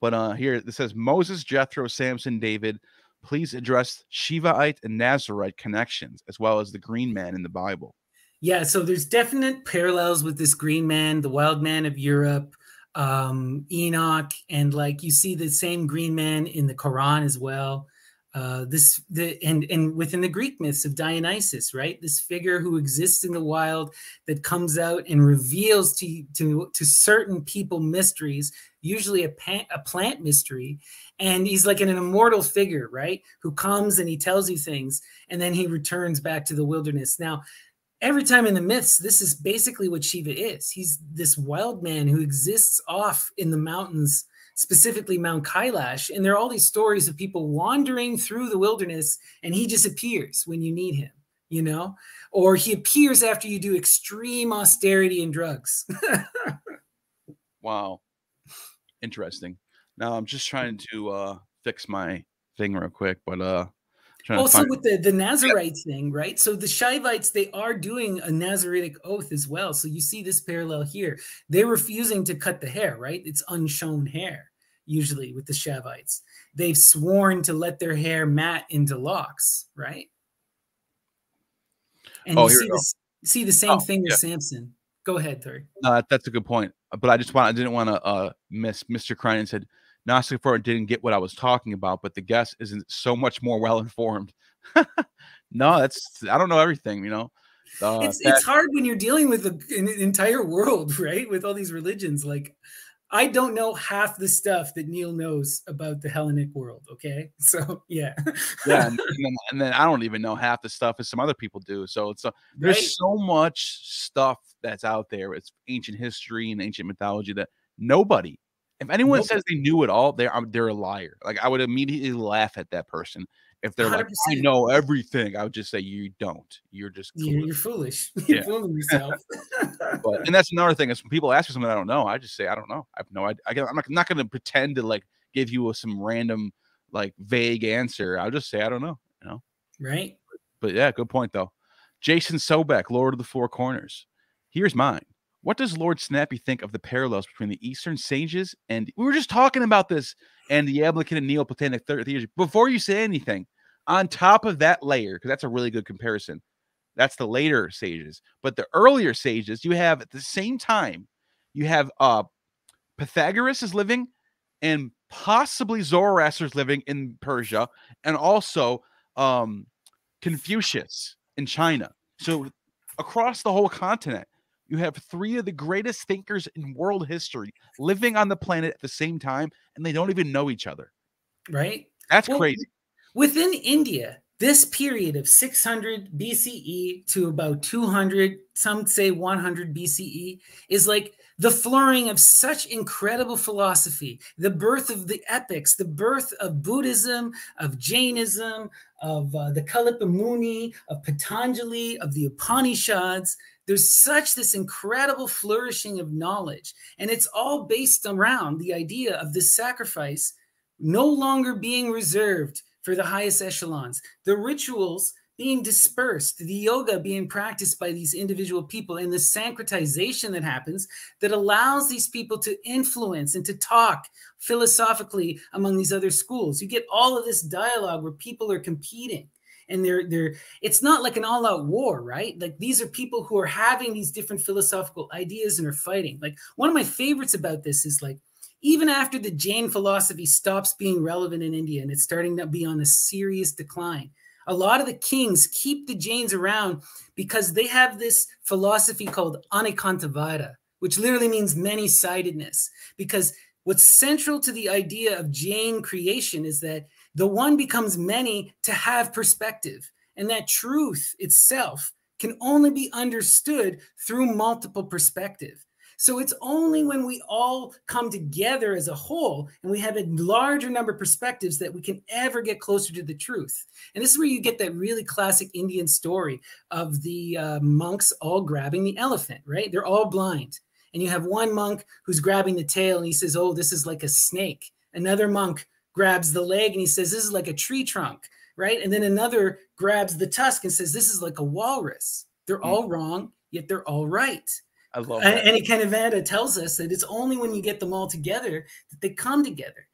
S1: but uh, here it says Moses, Jethro, Samson, David. Please address Shivaite and Nazarite connections, as well as the Green Man in the Bible.
S2: Yeah, so there's definite parallels with this Green Man, the Wild Man of Europe, um, Enoch, and like you see the same Green Man in the Quran as well. Uh, this the and and within the Greek myths of Dionysus, right? This figure who exists in the wild that comes out and reveals to to to certain people mysteries, usually a, pa- a plant mystery, and he's like an, an immortal figure, right? Who comes and he tells you things, and then he returns back to the wilderness. Now, every time in the myths, this is basically what Shiva is. He's this wild man who exists off in the mountains specifically Mount Kailash. And there are all these stories of people wandering through the wilderness and he just appears when you need him, you know, or he appears after you do extreme austerity and drugs.
S1: wow. Interesting. Now I'm just trying to uh, fix my thing real quick, but uh,
S2: also with the the Nazarite yeah. thing, right? So the Shivites they are doing a Nazaritic oath as well. So you see this parallel here. They're refusing to cut the hair, right? It's unshorn hair usually with the Shavites. They've sworn to let their hair mat into locks, right? And oh, you see, this, see the same oh, thing with yeah. Samson. Go ahead, Third.
S1: No, that's a good point. But I just want I didn't want to uh miss Mr. Cryan said Gnostic for didn't get what I was talking about, but the guest isn't so much more well informed. no, that's I don't know everything, you know.
S2: Uh, it's it's hard when you're dealing with an entire world, right? With all these religions, like I don't know half the stuff that Neil knows about the Hellenic world. Okay, so yeah,
S1: yeah, and, and, then, and, then, I don't even know half the stuff as some other people do. So it's a, there's right? so much stuff that's out there. It's ancient history and ancient mythology that nobody if anyone nope. says they knew it all, they're they're a liar. Like I would immediately laugh at that person if they're 100%. like, "I know everything." I would just say, "You don't. You're just
S2: you're, you're, foolish. You're yeah. fooling yourself."
S1: but, and that's another thing is when people ask me something I don't know, I just say, "I don't know. I have no idea." I, am not, not going to pretend to like give you a, some random like vague answer. I'll just say, "I don't know." You know,
S2: right?
S1: But, but yeah, good point though. Jason Sobek, Lord of the Four Corners. Here's mine. What does Lord Snappy think of the parallels between the Eastern sages and we were just talking about this and the Ablican and Neoplatonic theology? Before you say anything, on top of that layer, because that's a really good comparison, that's the later sages. But the earlier sages, you have at the same time, you have uh Pythagoras is living and possibly Zoroaster's living in Persia, and also um Confucius in China. So across the whole continent, you have three of the greatest thinkers in world history living on the planet at the same time, and they don't even know each other.
S2: Right?
S1: That's well, crazy.
S2: Within India, this period of 600 BCE to about 200, some say 100 BCE, is like the flowering of such incredible philosophy, the birth of the epics, the birth of Buddhism, of Jainism, of uh, the Kapila Muni, of Patanjali, of the Upanishads, there's such this incredible flourishing of knowledge. And it's all based around the idea of this sacrifice no longer being reserved for the highest echelons. The rituals being dispersed, the yoga being practiced by these individual people, and the syncretization that happens that allows these people to influence and to talk philosophically among these other schools. You get all of this dialogue where people are competing and they're they're it's not like an all-out war right like these are people who are having these different philosophical ideas and are fighting like one of my favorites about this is like even after the jain philosophy stops being relevant in india and it's starting to be on a serious decline a lot of the kings keep the Jains around because they have this philosophy called Anekantavada, which literally means many sidedness. Because what's central to the idea of Jain creation is that the one becomes many to have perspective, and that truth itself can only be understood through multiple perspective. So it's only when we all come together as a whole and we have a larger number of perspectives that we can ever get closer to the truth. And this is where you get that really classic Indian story of the uh, monks all grabbing the elephant, right? They're all blind. And you have one monk who's grabbing the tail and he says, Oh, this is like a snake. Another monk grabs the leg and he says, This is like a tree trunk, right? And then another grabs the tusk and says, This is like a walrus. They're mm. all wrong, yet they're all right.
S1: I love
S2: that. And Anekantavada tells us that it's only when you get them all together that they come together.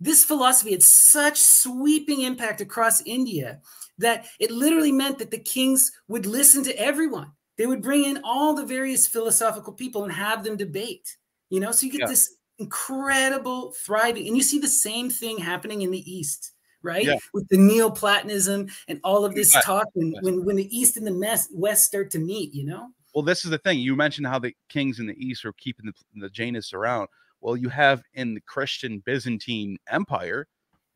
S2: This philosophy had such sweeping impact across India that it literally meant that the kings would listen to everyone. They would bring in all the various philosophical people and have them debate. You know, so you get yeah. this incredible thriving, and you see the same thing happening in the East right? Yeah. With the Neoplatonism and all of this talk, when, when when the East and the West start to meet, you know.
S1: Well, this is the thing. You mentioned how the kings in the east are keeping the, the Jainists around. Well, you have in the Christian Byzantine Empire,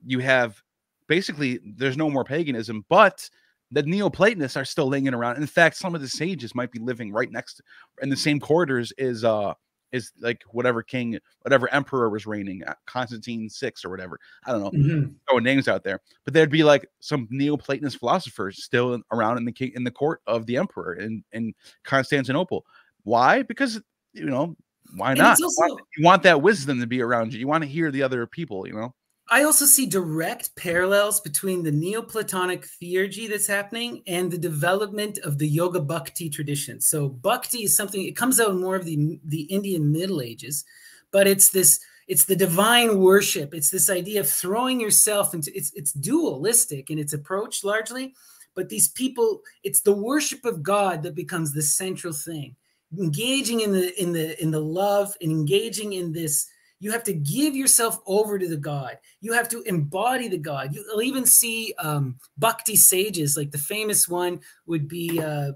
S1: you have basically there's no more paganism, but the Neoplatonists are still lingering around. In fact, some of the sages might be living right next to, in the same corridors as uh is like whatever king, whatever emperor was reigning, uh, Constantine six or whatever. I don't know, mm-hmm. throwing names out there. But there'd be like some Neoplatonist philosophers still around in the king in the court of the emperor in in Constantinople. Why? Because you know why not? Also, you, want, you want that wisdom to be around you. You want to hear the other people. You know.
S2: I also see direct parallels between the Neoplatonic theurgy that's happening and the development of the Yoga Bhakti tradition. So Bhakti is something it comes out more of the the Indian Middle Ages, but it's this it's the divine worship. It's this idea of throwing yourself into it's it's dualistic in its approach largely, but these people it's the worship of God that becomes the central thing. Engaging in the in the in the love and engaging in this you have to give yourself over to the God. You have to embody the God. You'll even see um, bhakti sages, like the famous one would be, uh,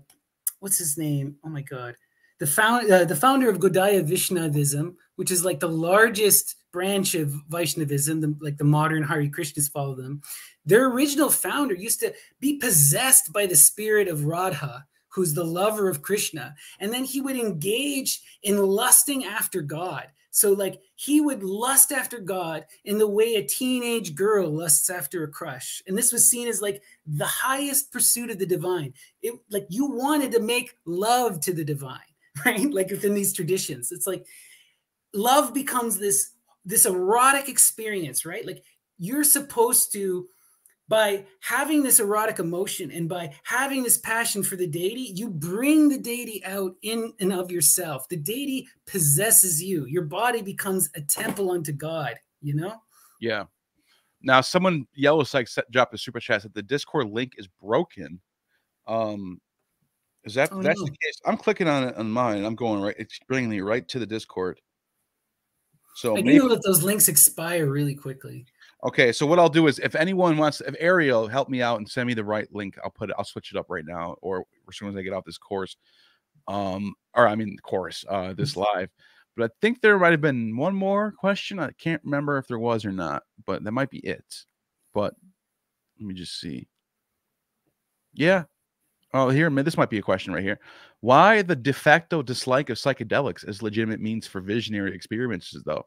S2: what's his name? Oh my God. The, found, uh, the founder of Gaudiya Vaishnavism, which is like the largest branch of Vaishnavism, the, like the modern Hare Krishnas follow them. Their original founder used to be possessed by the spirit of Radha, who's the lover of Krishna. And then he would engage in lusting after God. So, like, he would lust after God in the way a teenage girl lusts after a crush. And this was seen as like the highest pursuit of the divine. It like you wanted to make love to the divine, right? Like within these traditions. It's like love becomes this this erotic experience, right? Like you're supposed to by having this erotic emotion and by having this passion for the deity, you bring the deity out in and of yourself. The deity possesses you. Your body becomes a temple unto God, you know?
S1: Yeah. Now, someone, Yellow Psych, dropped a super chat that the Discord link is broken. Um, is that oh, that's no. the case? I'm clicking on it on mine. I'm going right. It's bringing me right to the Discord.
S2: So I maybe, know that those links expire really quickly.
S1: Okay, so what I'll do is if anyone wants, if Ariel help me out and send me the right link, I'll put it, I'll switch it up right now, or as soon as I get off this course, um, or I mean course, uh, this mm-hmm. live. But I think there might have been one more question. I can't remember if there was or not, but that might be it. But let me just see. Yeah. Oh, here, this might be a question right here. Why the de facto dislike of psychedelics as legitimate means for visionary experiences, though?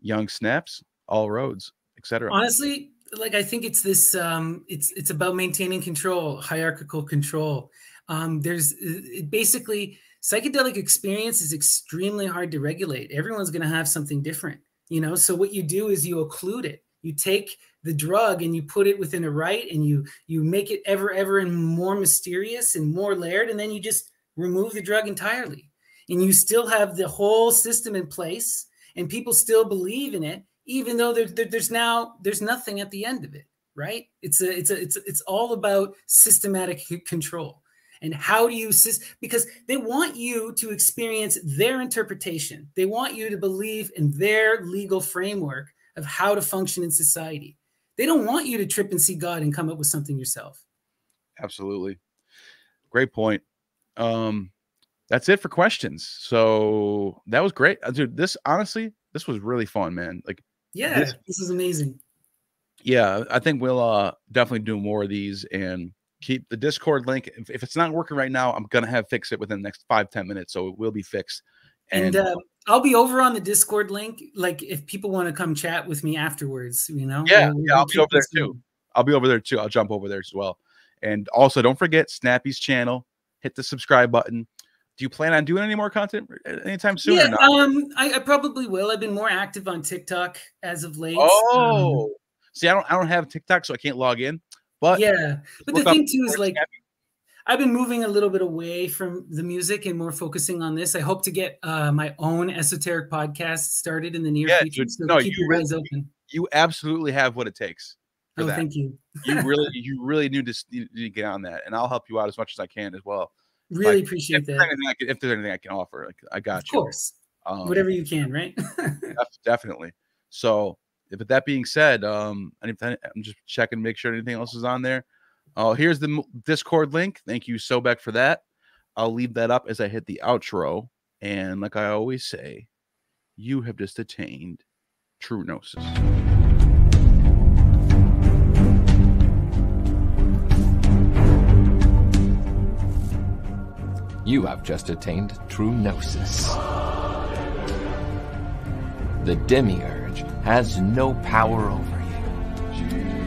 S1: Young snaps, all roads etc.
S2: Honestly, like I think it's this. Um, it's it's about maintaining control, hierarchical control. Um, there's it basically psychedelic experience is extremely hard to regulate. Everyone's going to have something different, you know. So what you do is you occlude it. You take the drug and you put it within a rite and you you make it ever ever and more mysterious and more layered and then you just remove the drug entirely and you still have the whole system in place and people still believe in it even though there, there, there's now there's nothing at the end of it right? It's a it's a it's it's all about systematic control. And how do you because they want you to experience their interpretation. They want you to believe in their legal framework of how to function in society. They don't want you to trip and see god and come up with something yourself.
S1: Absolutely. Great point. Um that's it for questions. So that was great. Uh, dude this honestly this was really fun man. Like
S2: yeah this, this is amazing.
S1: Yeah i think we'll uh definitely do more of these and keep the discord link. If, if it's not working right now i'm gonna have fix it within the next five ten minutes so it will be fixed.
S2: And, and uh, i'll be over on the discord link like if people want to come chat with me afterwards you know?
S1: Yeah, we'll, yeah i'll be over there too. i'll be over there too. I'll jump over there as well. And also don't forget snappy's channel. Hit the subscribe button do you plan on doing any more content anytime soon?
S2: Yeah, um, I, I, probably will. I've been more active on TikTok as of late.
S1: Oh, um, see, I don't, I don't have TikTok, so I can't log in. But
S2: yeah, but the thing too is like, I've been moving a little bit away from the music and more focusing on this. I hope to get uh, my own esoteric podcast started in the near yeah, future. So no, keep you your really, eyes open.
S1: You absolutely have what it takes.
S2: oh, that. thank you.
S1: you really, you really need to, need to get on that, and I'll help you out as much as I can as well.
S2: Really like, appreciate
S1: if
S2: that.
S1: There's can, if there's anything I can offer, like I got
S2: of
S1: you.
S2: Of course. Um, Whatever you can, right?
S1: definitely. So, but that being said, um, I'm just checking, make sure anything else is on there. Oh, uh, here's the Discord link. Thank you, Sobek, for that. I'll leave that up as I hit the outro. And like I always say, you have just attained true gnosis.
S4: You have just attained true gnosis. The demiurge has no power over you.